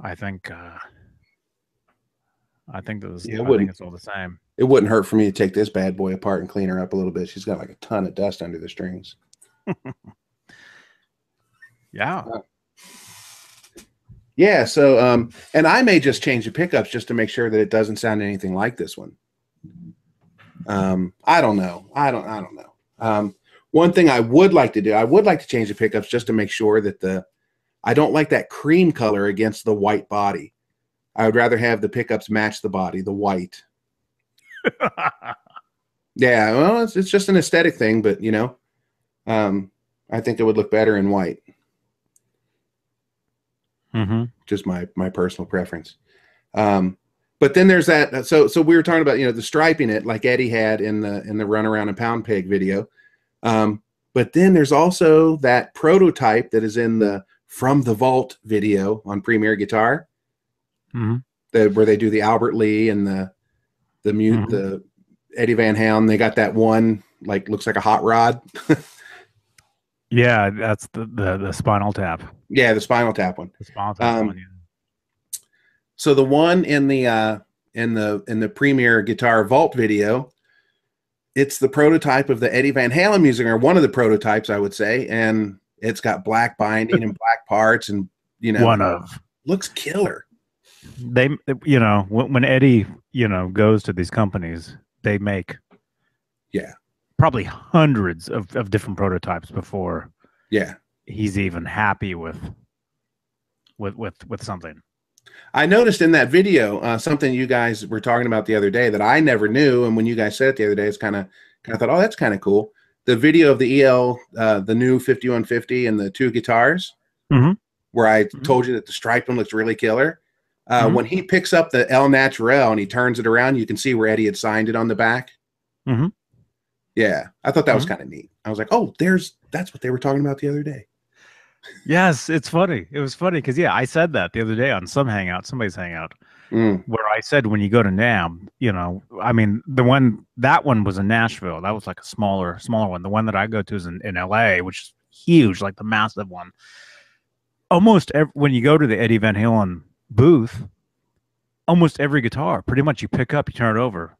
I think uh I think those Yeah, it I think it's all the same. It wouldn't hurt for me to take this bad boy apart and clean her up a little bit. She's got like a ton of dust under the strings. Yeah. Yeah. So, um, and I may just change the pickups just to make sure that it doesn't sound anything like this one. Um, I don't know. I don't. I don't know. Um, one thing I would like to do, I would like to change the pickups just to make sure that the, I don't like that cream color against the white body. I would rather have the pickups match the body, the white. Yeah, well, it's, it's just an aesthetic thing, but you know, um, I think it would look better in white. mm-hmm. Just my my personal preference. Um, but then there's that. So so we were talking about you know the striping it like Eddie had in the in the run around and pound pig video. Um, but then there's also that prototype that is in the from the vault video on Premier Guitar, Mm-hmm. the, where they do the Albert Lee and the the mute Mhm. the Eddie Van Halen. They got that one like looks like a hot rod. Yeah, that's the, the the spinal tap. Yeah, the Spinal Tap one. The spinal tap Um, one, yeah. So the one in the uh in the in the Premier Guitar Vault video, it's the prototype of the Eddie Van Halen music, or one of the prototypes, I would say, and it's got black binding and black parts, and you know, one of looks killer. they you know when, when Eddie you know goes to these companies, they make Yeah. probably hundreds of, of different prototypes before Yeah, he's even happy with with with with something. I noticed in that video uh, something you guys were talking about the other day that I never knew, and when you guys said it the other day, it's kind of kind of thought, oh, that's kind of cool. The video of the EL, uh, the new 5150, and the two guitars, Mhm. where I Mhm. told you that the striping looks really killer. Uh, Mhm. When he picks up the El Naturel and he turns it around, you can see where Eddie had signed it on the back. Mhm. Yeah, I thought that was Mhm. kind of neat. I was like, oh, there's that's what they were talking about the other day. Yes, it's funny. It was funny because yeah, I said that the other day on some hangout, somebody's hangout, Mm, where I said when you go to NAMM, you know, I mean the one that one was in Nashville. That was like a smaller, smaller one. The one that I go to is in, in LA, which is huge, like the massive one. Almost ev- when you go to the Eddie Van Halen booth, almost every guitar, pretty much you pick up, you turn it over,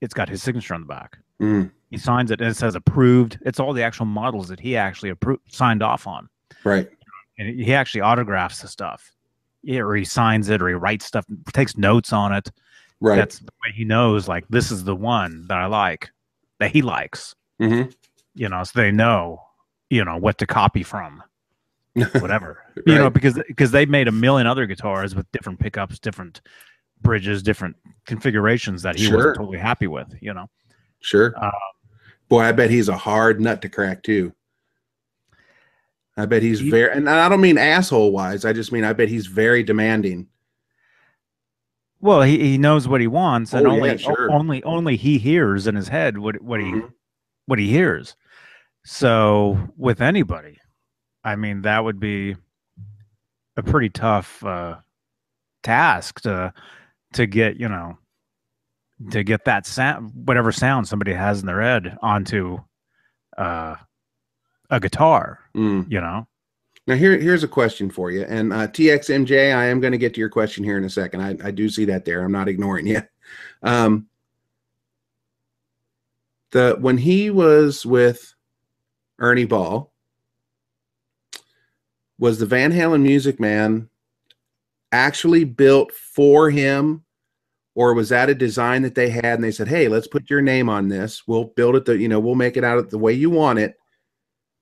it's got his signature on the back. mm, He signs it and it says approved. It's all the actual models that he actually approved, signed off on right. and he actually autographs the stuff. Yeah, or he signs it, or he writes stuff, takes notes on it. Right. That's the way he knows. Like this is the one that I like, that he likes. hmm You know, so they know, you know, what to copy from, whatever. You know, because because they made a million other guitars with different pickups, different bridges, different configurations that he Sure. wasn't totally happy with. You know, Sure. Um, Boy, I bet he's a hard nut to crack too. I bet he's He- very, and I don't mean asshole wise. I just mean I bet he's very demanding. well, he, he knows what he wants, and Oh, yeah, only o- sure. only only he hears in his head what what he Mhm. what he hears. So with anybody, I mean, that would be a pretty tough uh, task to to get you know to get that sound whatever sound somebody has in their head onto uh, a guitar. Mm. You know, Now here, here's a question for you, and uh, TXMJ. I am going to get to your question here in a second. I, I do see that there. I'm not ignoring you. Um, the when he was with Ernie Ball, was the Van Halen Music Man actually built for him, or was that a design that they had and they said, "Hey, let's put your name on this. We'll build it. The you know we'll make it out of the way you want it."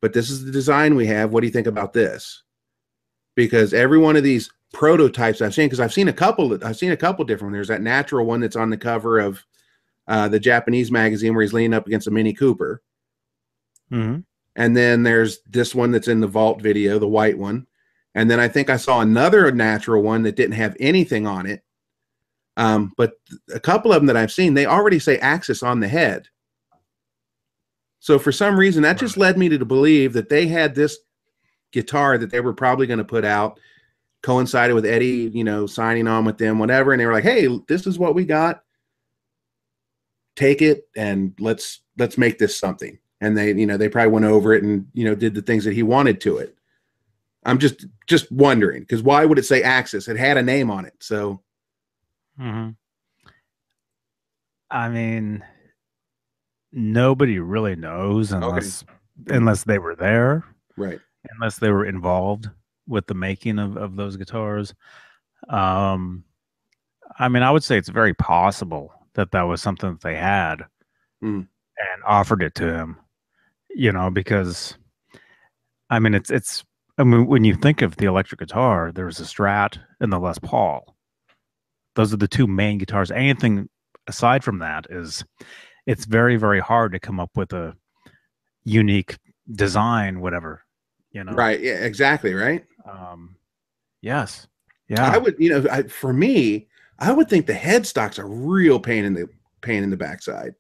But this is the design we have. What do you think about this? Because every one of these prototypes I've seen, because I've seen a couple, I've seen a couple different. There's that natural one that's on the cover of uh, the Japanese magazine where he's leaning up against a Mini Cooper, mm-hmm. and then there's this one that's in the Vault video, the white one, and then I think I saw another natural one that didn't have anything on it. Um, but a couple of them that I've seen, they already say Axis on the head. So for some reason, that just led me to believe that they had this guitar that they were probably going to put out, coincided with Eddie, you know, signing on with them, whatever. And they were like, "Hey, this is what we got. Take it and let's let's make this something. And they, you know, they probably went over it and you know did the things that he wanted to it. I'm just just wondering because why would it say Axis? It had a name on it, so. Mm-hmm. I mean, nobody really knows unless unless they were there, Right. unless they were involved with the making of, of those guitars. Um, I mean, I would say it's very possible that that was something that they had Mm. and offered it to him. You know, because I mean, it's it's. I mean, when you think of the electric guitar, there's a Strat and the Les Paul. Those are the two main guitars. Anything aside from that is, it's very very hard to come up with a unique design, whatever. You know, Right. Yeah. Exactly. Right. um, yes. Yeah. I would, you know, I, for me, I would think the headstock's a real pain in the pain in the backside.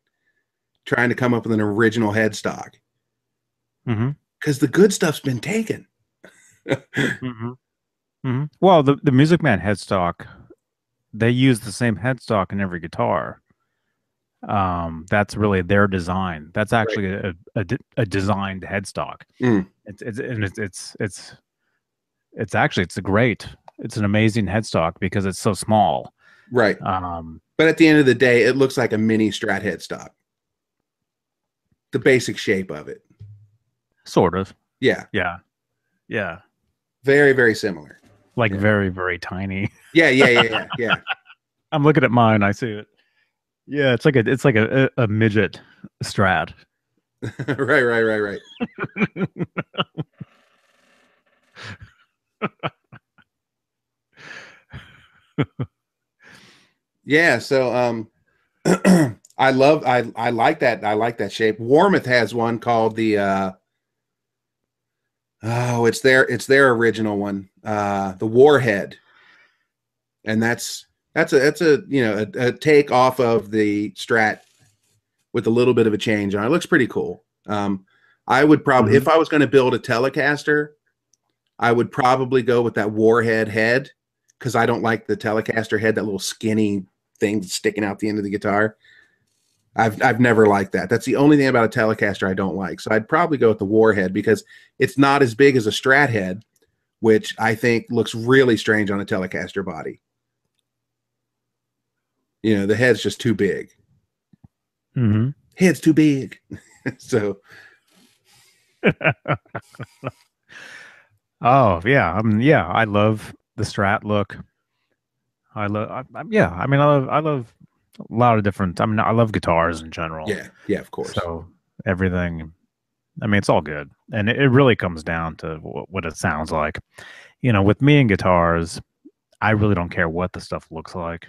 Trying to come up with an original headstock because the good stuff's been taken. hmm hmm Well, the, the Music Man headstock, they use the same headstock in every guitar. Um, that's really their design. That's actually a, a, a designed headstock. Mm. It's, it's, and it's, it's, it's, it's actually, it's a great, it's an amazing headstock because it's so small. Right. Um, But at the end of the day, it looks like a mini Strat headstock. The basic shape of it. sort of. Yeah. Yeah. Yeah. Very, very similar. Like Yeah. very, very tiny. Yeah. Yeah. Yeah. Yeah. yeah. I'm looking at mine. I see it. Yeah. It's like a, it's like a, a, a midget strat. right. Right. Right. Right. yeah. So, um, I love, I, I like that. I like that shape. Warmoth has one called the, uh, oh, it's their, it's their original one, uh, the Warhead. And that's, that's a, that's a, you know, a, a take off of the Strat with a little bit of a change on it. It looks pretty cool. Um, I would probably, Mhm. if I was going to build a Telecaster, I would probably go with that Warhead head because I don't like the Telecaster head, that little skinny thing sticking out the end of the guitar. I've I've never liked that. That's the only thing about a Telecaster I don't like. So I'd probably go with the Warhead because it's not as big as a Strat head, which I think looks really strange on a Telecaster body. You know, the head's just too big. Mm-hmm. Head's too big. so Oh yeah, I mean, yeah, I love the Strat look. I love, I, I- yeah, I mean, I love, I love a lot of different. I mean, I love guitars in general. yeah, yeah, of course. So everything, I mean, it's all good, and it, it really comes down to what, what it sounds like. You know, with me and guitars, I really don't care what the stuff looks like,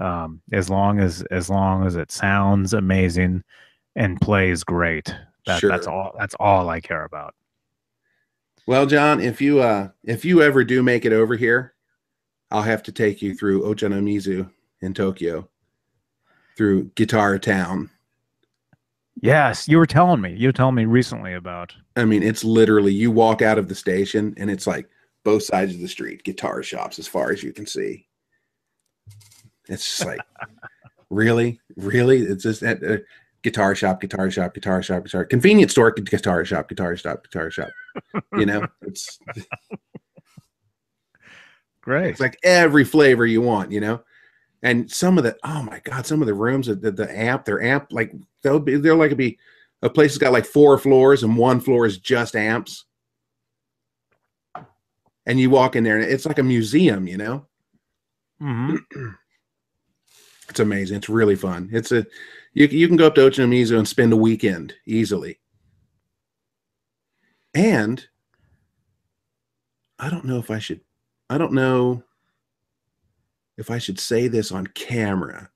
um, as long as as long as it sounds amazing and plays great. That, That's all. That's all I care about. Well, John, if you uh if you ever do make it over here, I'll have to take you through Ochanomizu in Tokyo, through Guitar Town. Yes, you were telling me. You were telling me recently about. I mean, it's literally you walk out of the station and it's like both sides of the street, guitar shops as far as you can see. It's just like, really, really, it's just uh, uh, guitar shop, guitar shop, guitar shop, guitar convenience store, guitar shop, guitar shop, guitar shop. You know, it's Great. It's like every flavor you want, you know. And some of the oh my god, some of the rooms the, the, the amp, their amp like they'll be they're like be a place that's got like four floors and one floor is just amps. And you walk in there and it's like a museum, you know. hmm It's amazing. It's really fun. It's a you you can go up to Ochanomizu and spend a weekend easily. And I don't know if I should I don't know if I should say this on camera.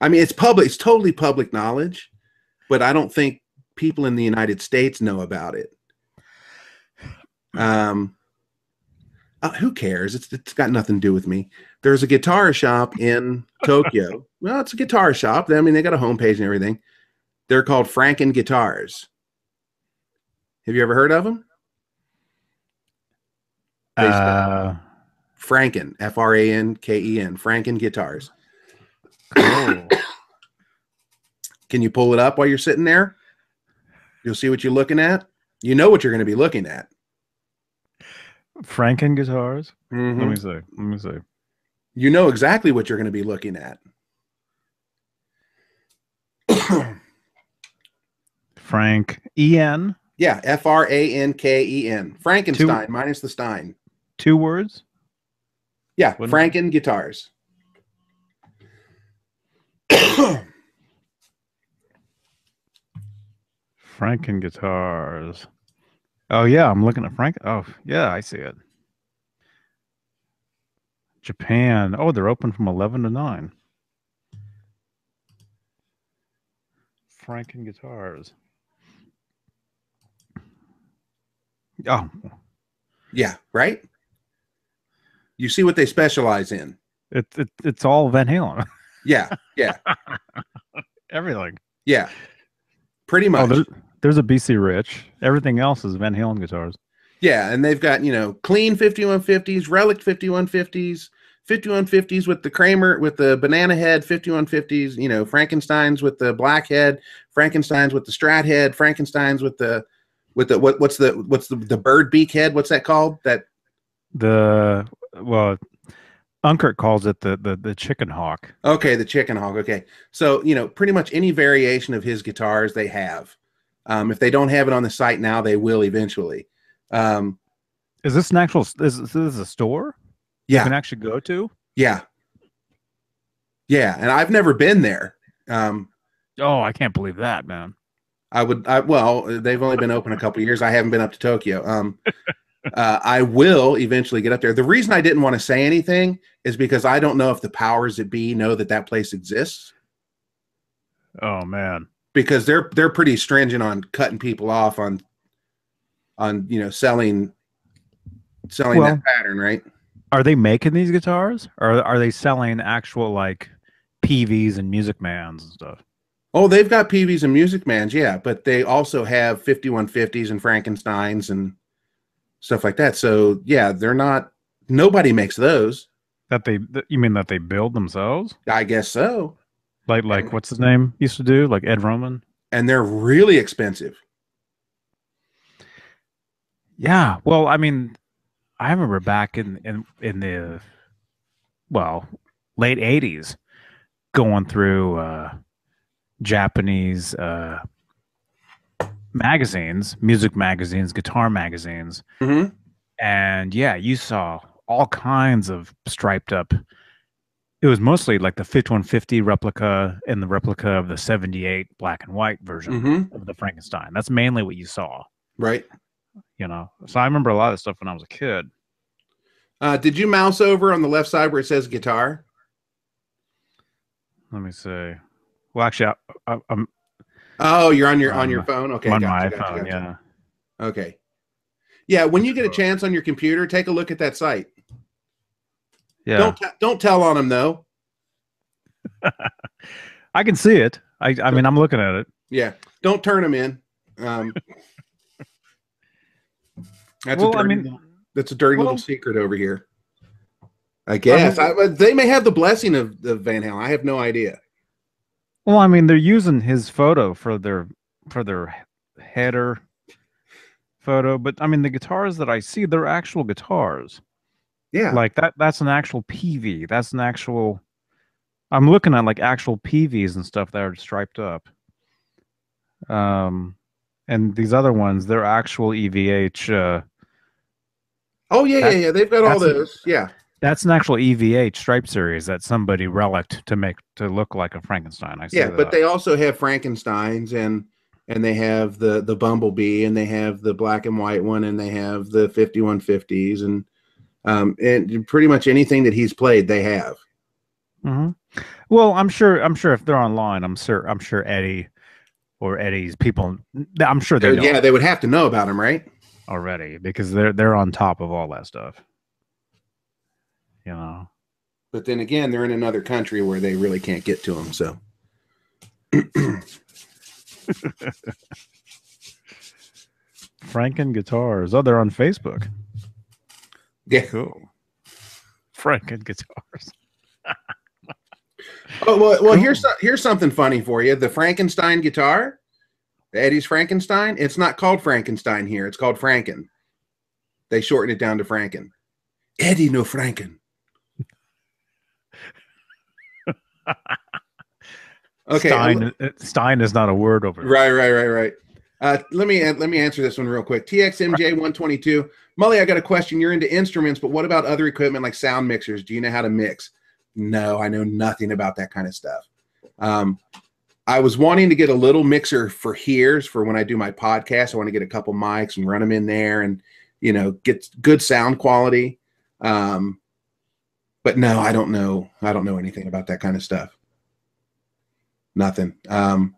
I mean, it's public, it's totally public knowledge, but I don't think people in the United States know about it. Um, uh, who cares? It's it's got nothing to do with me. There's a guitar shop in Tokyo. well, it's a guitar shop. I mean, they got a homepage and everything. They're called Franken Guitars. Have you ever heard of them? Uh, Franken, F R A N K E N, Franken Guitars. oh. Can you pull it up while you're sitting there? You'll see what you're looking at. You know what you're going to be looking at. Franken guitars. Mhm. Let me see. Let me see. You know exactly what you're going to be looking at. Frank En. yeah, F R A N K E N. Frankenstein minus the Stein. Two words. Yeah, What- Franken guitars. Franken guitars. Oh yeah, I'm looking at Frank. Oh yeah, I see it. Japan. Oh, they're open from eleven to nine. Franken guitars. Oh, yeah, right? You see what they specialize in. it, it it's all Van Halen. Yeah, yeah, Everything. yeah. Pretty Oh, much. there's, there's a BC Rich. Everything else is Van Halen guitars. Yeah, and they've got, you know, clean 5150s, relic 5150s, 5150s with the Kramer with the banana head, 5150s, you know, Frankenstein's with the black head, Frankenstein's with the strat head, Frankenstein's with the with the what what's the what's the the bird beak head? What's that called? That The well, Unkert calls it the the the chicken hawk. okay, the chicken hawk. Okay. So, you know, pretty much any variation of his guitars they have. Um, if they don't have it on the site now, they will eventually. Um, Is this an actual? Is, is this a store Yeah, you can actually go to? Yeah. Yeah, and I've never been there. Um, Oh, I can't believe that, man. I would. I, well, they've only been open a couple of years. I haven't been up to Tokyo. Um, uh, I will eventually get up there. The reason I didn't want to say anything is because I don't know if the powers that be know that that place exists Oh man. Because they're they're pretty stringent on cutting people off on on you know selling selling Well- that pattern, right? Are they making these guitars, or are they selling actual like Peaveys and Music Mans and stuff? Oh, they've got Peaveys and Music Mans, yeah, but they also have 5150s and Frankensteins and stuff like that. So, yeah, they're not nobody makes those. That they? You mean that they build themselves? I guess so. Like like what's his name used to do? Like Ed Roman? And they're really expensive. Yeah. Well, I mean, I remember back in in in the well late '80s going through uh, Japanese uh, magazines, music magazines, guitar magazines, hmm and yeah, you saw all kinds of striped up. It was mostly like the 5150 replica and the replica of the 78 black and white version hmm of the Frankenstein. That's mainly what you saw, Right. you know. So I remember a lot of stuff when I was a kid. Uh, did you mouse over on the left side where it says guitar? Let me see. Well, actually, I, I, I'm Oh, you're on your on On your phone. Okay, on gotcha, my gotcha, iPhone. gotcha. Yeah. Okay. Yeah, when you get a chance on your computer, take a look at that site. Yeah. Don't t- don't tell on them though. I can see it. I, I mean, I'm looking at it. Yeah, don't turn them in. Um, that's well, a I dirty, mean, that's a dirty well- little secret over here. I guess I, but they may have the blessing of, of Van Halen. I have no idea. well, I mean, they're using his photo for their for their header photo, but I mean, the guitars that I see, they're actual guitars. Yeah, Like that. That's an actual Peavey. That's an actual. I'm looking at like actual Peaveys and stuff that are striped up. Um, and these other ones, they're actual EVH. Uh, oh yeah, yeah, that- yeah. They've got all that's a- those. Yeah, That's an actual EVH stripe series that somebody relicked to make to look like a Frankenstein. I see yeah. But they also have Frankenstein's and and they have the the Bumblebee and they have the black and white one and they have the 5150s and um and pretty much anything that he's played they have. Mhm. Well, I'm sure. I'm sure if they're online, I'm sure. I'm sure Eddie or Eddie's people. I'm sure they know yeah, they would have to know about him, right? already because they're they're on top of all that stuff. You know. But then again, they're in another country where they really can't get to him. So Franken guitars. Oh, they're on Facebook. Yeah. Cool. Franken guitars. well, oh, well, well here's here's something funny for you. The Frankenstein guitar, Eddie's Frankenstein. It's not called Frankenstein here. It's called Franken. They shorten it down to Franken. Eddie no Franken. Okay. Stein, Stein is not a word over here. Right, right, right, right. Uh, let me let me answer this one real quick. TXMJ one twenty two. Mully, I got a question. You're into instruments, but what about other equipment like sound mixers? Do you know how to mix? No, I know nothing about that kind of stuff. Um, I was wanting to get a little mixer for here's for when I do my podcast. I want to get a couple mics and run them in there, and you know, get good sound quality. Um, but no, I don't know. I don't know anything about that kind of stuff. Nothing. Um,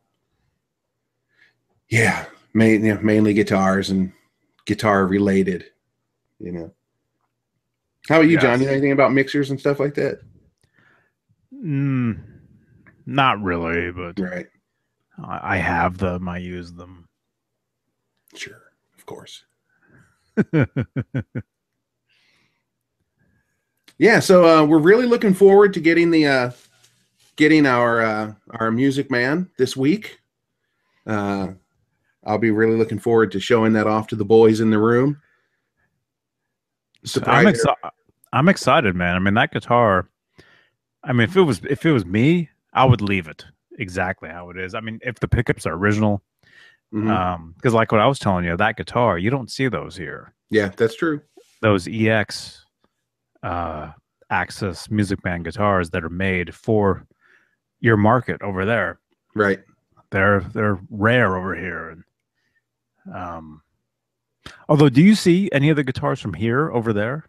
yeah, main, you know, mainly guitars and guitar related. You know. How about you, Yes. John? You know anything about mixers and stuff like that? Mm, not really, but Right. I I have them. I use them. Sure. Of course. Yeah, so uh, we're really looking forward to getting the uh, getting our uh, our music man this week. Uh, I'll be really looking forward to showing that off to the boys in the room. I'm. I'm excited, man. I mean, that guitar. I mean, if it was if it was me, I would leave it exactly how it is. I mean, if the pickups are original, Mhm. um, because like what I was telling you, that guitar, you don't see those here. yeah, that's true. Those EX, uh, Axis Music Man guitars that are made for your market over there. Right. They're they're rare over here. And, um, although, do you see any of the guitars from here over there?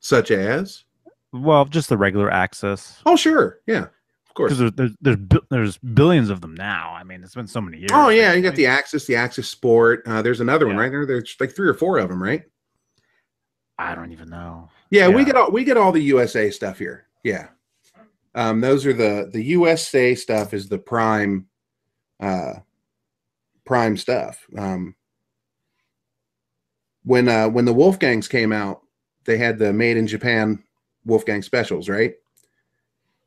Such as? Well, just the regular Axis. Oh, sure. Yeah, of course. because there's there's there's, there's billions of them now. I mean, it's been so many years. Oh yeah, you got the Axis, the Axis Sport. Uh, there's another one right there. There's like three or four of them, right? I don't even know. Yeah, we get all we get all the USA stuff here. Yeah. Um, those are the the USA stuff is the prime uh prime stuff. Um when uh when the Wolfgangs came out, they had the made in Japan Wolfgang specials, right?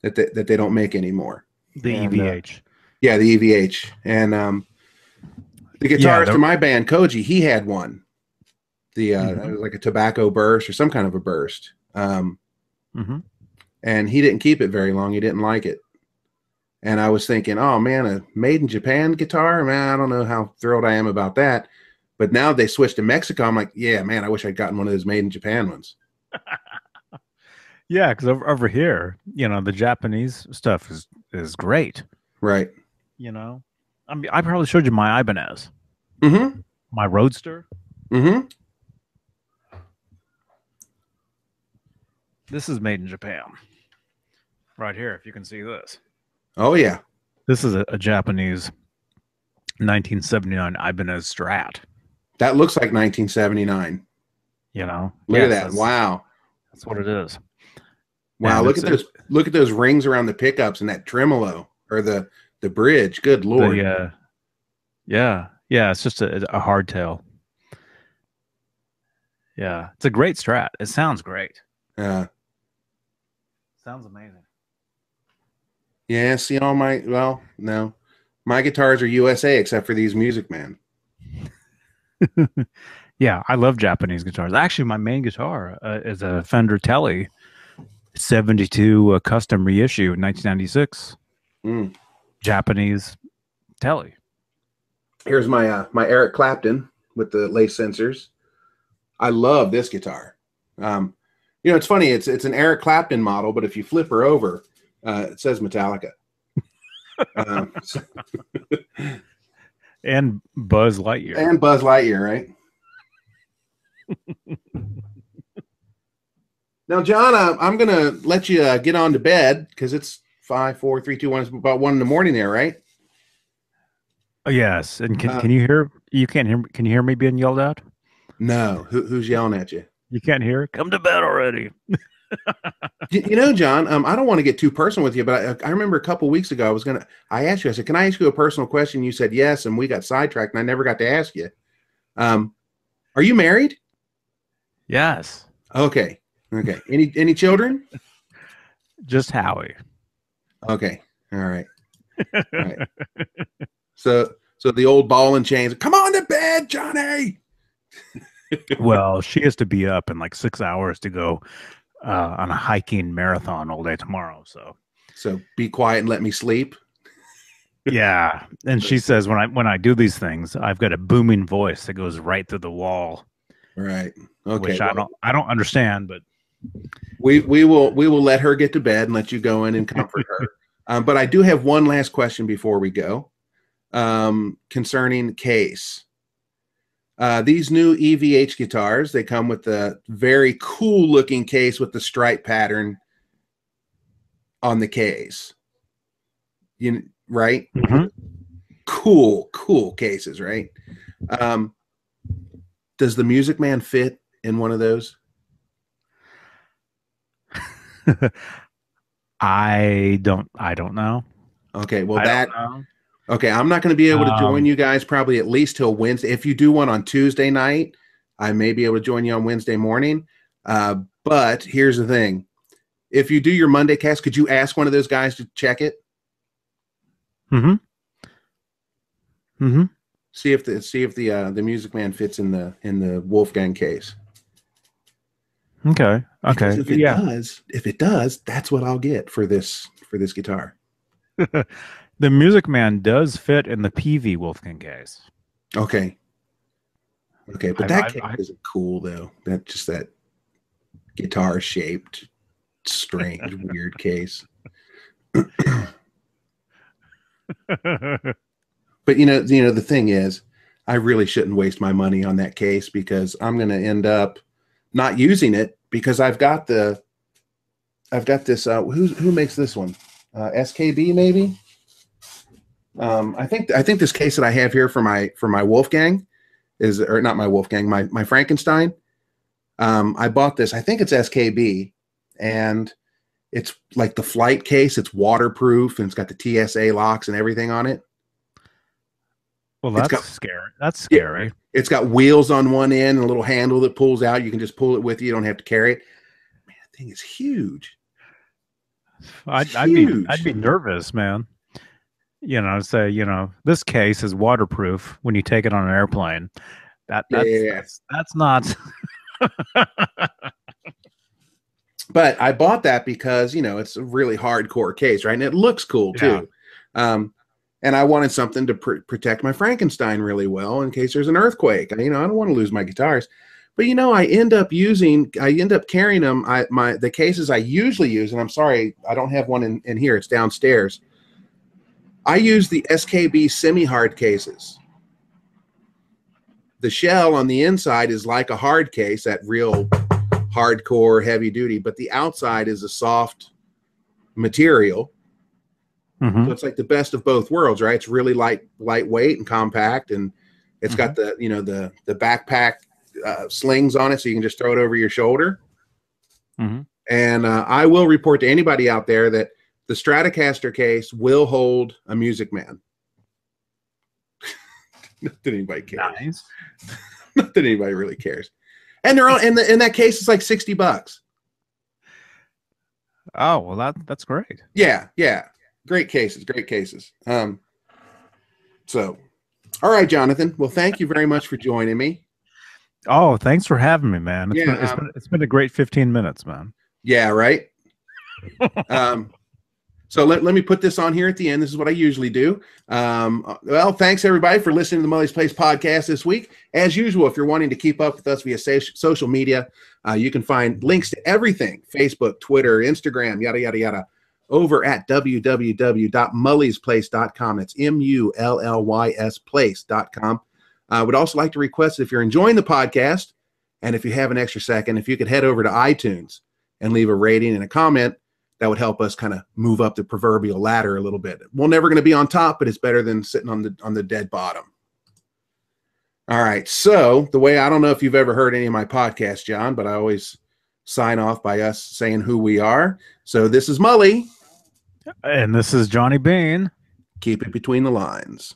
That they, that they don't make anymore. The And, uh, EVH. Yeah, the EVH. And um the guitarist the- in my band, Koji, he had one. The uh Mhm. it was like a tobacco burst or some kind of a burst. Um hmm and he didn't keep it very long. He didn't like it. And I was thinking, oh man, a made in Japan guitar, man, I don't know how thrilled I am about that. But now they switched to Mexico. I'm like, yeah, man, I wish I'd gotten one of those made in Japan ones. Yeah, because over, over here, you know, the Japanese stuff is is great. Right. You know, I mean, I probably showed you my Ibanez, Mm-hmm. my Roadster. Mm-hmm. This is made in Japan. Right here, if you can see this. Oh yeah. This is a, a Japanese 1979 Ibanez Strat. That looks like 1979. You know, Look Yes, at that. that's- Wow. That's what it is. Wow. And look at those look at those rings around the pickups and that tremolo or the the bridge. Good lord. Yeah, uh, yeah, yeah, it's just a, a hardtail. Yeah, it's a great strat. It sounds great. Uh, Sounds amazing. yeah, see all my well, no. My guitars are USA except for these Music Man. Yeah, I love Japanese guitars. Actually, my main guitar uh, is a Fender Tele 72 uh, custom reissue 1996 Mm. Japanese Tele. Here's my uh, my Eric Clapton with the lace sensors. I love this guitar. Um, you know, it's funny. It's it's an Eric Clapton model, but if you flip her over, uh, it says Metallica. um, so- And Buzz Lightyear. and Buzz Lightyear, right? now, John, uh, I'm gonna let you uh, get on to bed because it's five, four, three, two, one. It's about one in the morning there, right? Oh, yes, and can, Uh, can you hear? You can't hear. Can you hear me being yelled at? No, Who, who's yelling at you? You can't hear. Come to bed already. You, know, John, um, I don't want to get too personal with you, but I, I remember a couple weeks ago, I was gonna, I asked you, I said, "Can I ask you a personal question?" You said yes, and we got sidetracked, and I never got to ask you. Um, are you married? Yes, Okay, okay. Any any children? just Howie. Okay. All right. All right. so so the old ball and chains. Come on to bed, Johnny. well, she has to be up in like six hours to go uh, on a hiking marathon all day tomorrow. So So be quiet and let me sleep. yeah, and she says when I when I do these things, I've got a booming voice that goes right through the wall, Right. Okay. which I well, don't I don't understand, but we we will we will let her get to bed and let you go in and comfort her. Um, but I do have one last question before we go um, concerning case. Uh, these new EVH guitars, they come with the very cool looking case with the stripe pattern on the case. You right? Cool, cool cases, right? Um, does the Music Man fit in one of those? I don't I don't know. Okay, well I that. Okay, I'm not going to be able to join Um, you guys probably at least till Wednesday. If you do one on Tuesday night, I may be able to join you on Wednesday morning. Uh, but here's the thing: if you do your Monday cast, could you ask one of those guys to check it, Mm-hmm. Mm-hmm. see if the see if the uh, the Music Man fits in the in the Wolfgang case? Okay. Because Okay. If it Yeah. does, if it does, that's what I'll get for this for this guitar. the Music Man does fit in the Peavey Wolfgang case. Okay. Okay, but I- that I- case I- isn't cool though. That just that guitar shaped, strange, weird case. But you know, you know, the thing is, I really shouldn't waste my money on that case because I'm going to end up not using it because I've got the, I've got this. Uh, who who makes this one? Uh, SKB maybe. Um, I think I think this case that I have here for my for my Wolfgang is or not my Wolfgang my my Frankenstein. Um, I bought this. I think it's SKB, and it's like the flight case. It's waterproof and it's got the TSA locks and everything on it. well, that's got- scary. That's Yeah. scary. It's got wheels on one end and a little handle that pulls out. You can just pull it with you. You don't have to carry it. Man, that thing is huge. I'd, I'd be huge. I'd be nervous, man. You know, say you know this case is waterproof when you take it on an airplane. That that's yeah, yeah. that's, that's not. But I bought that because you know it's a really hardcore case, right? And it looks cool too. Um, and I wanted something to pr- protect my Frankenstein really well in case there's an earthquake. You know, I don't want to lose my guitars. But you know, I end up using, I end up carrying them. I my the cases I usually use, and I'm sorry, I don't have one in, in here. It's downstairs. I use the SKB semi-hard cases. The shell on the inside is like a hard case, that real hardcore heavy duty, but the outside is a soft material. Mhm. So it's like the best of both worlds, right? It's really light, lightweight and compact, and it's got the you know the the backpack uh, slings on it, so you can just throw it over your shoulder. Mhm. And uh, I will report to anybody out there that the Stratocaster case will hold a Music Man. Not that anybody cares. Nice. Not that anybody really cares. And they're on, and the, in that case, it's like sixty bucks. Oh well, that that's great. Yeah, yeah. Great cases, great cases. Um so all right, Jonathan. Well, thank you very much for joining me. Oh, thanks for having me, man. It's, Yeah, been, it's, um, been, it's been a great fifteen minutes, man. Yeah, right. um so let, let me put this on here at the end. This is what I usually do. Um, well, thanks everybody for listening to the Mully's Place podcast this week. As usual, if you're wanting to keep up with us via social media, uh, you can find links to everything Facebook, Twitter, Instagram, yada, yada, yada, over at www.mullysplace.com. That's M U L L Y S place.com. I would also like to request if you're enjoying the podcast and if you have an extra second, if you could head over to iTunes and leave a rating and a comment, that would help us kind of move up the proverbial ladder a little bit. We're never going to be on top, but it's better than sitting on the on the dead bottom. All right. So the way I don't know if you've ever heard any of my podcasts, John, but I always sign off by us saying who we are. So this is Mully. And this is Johnny Beane. Keep it between the lines.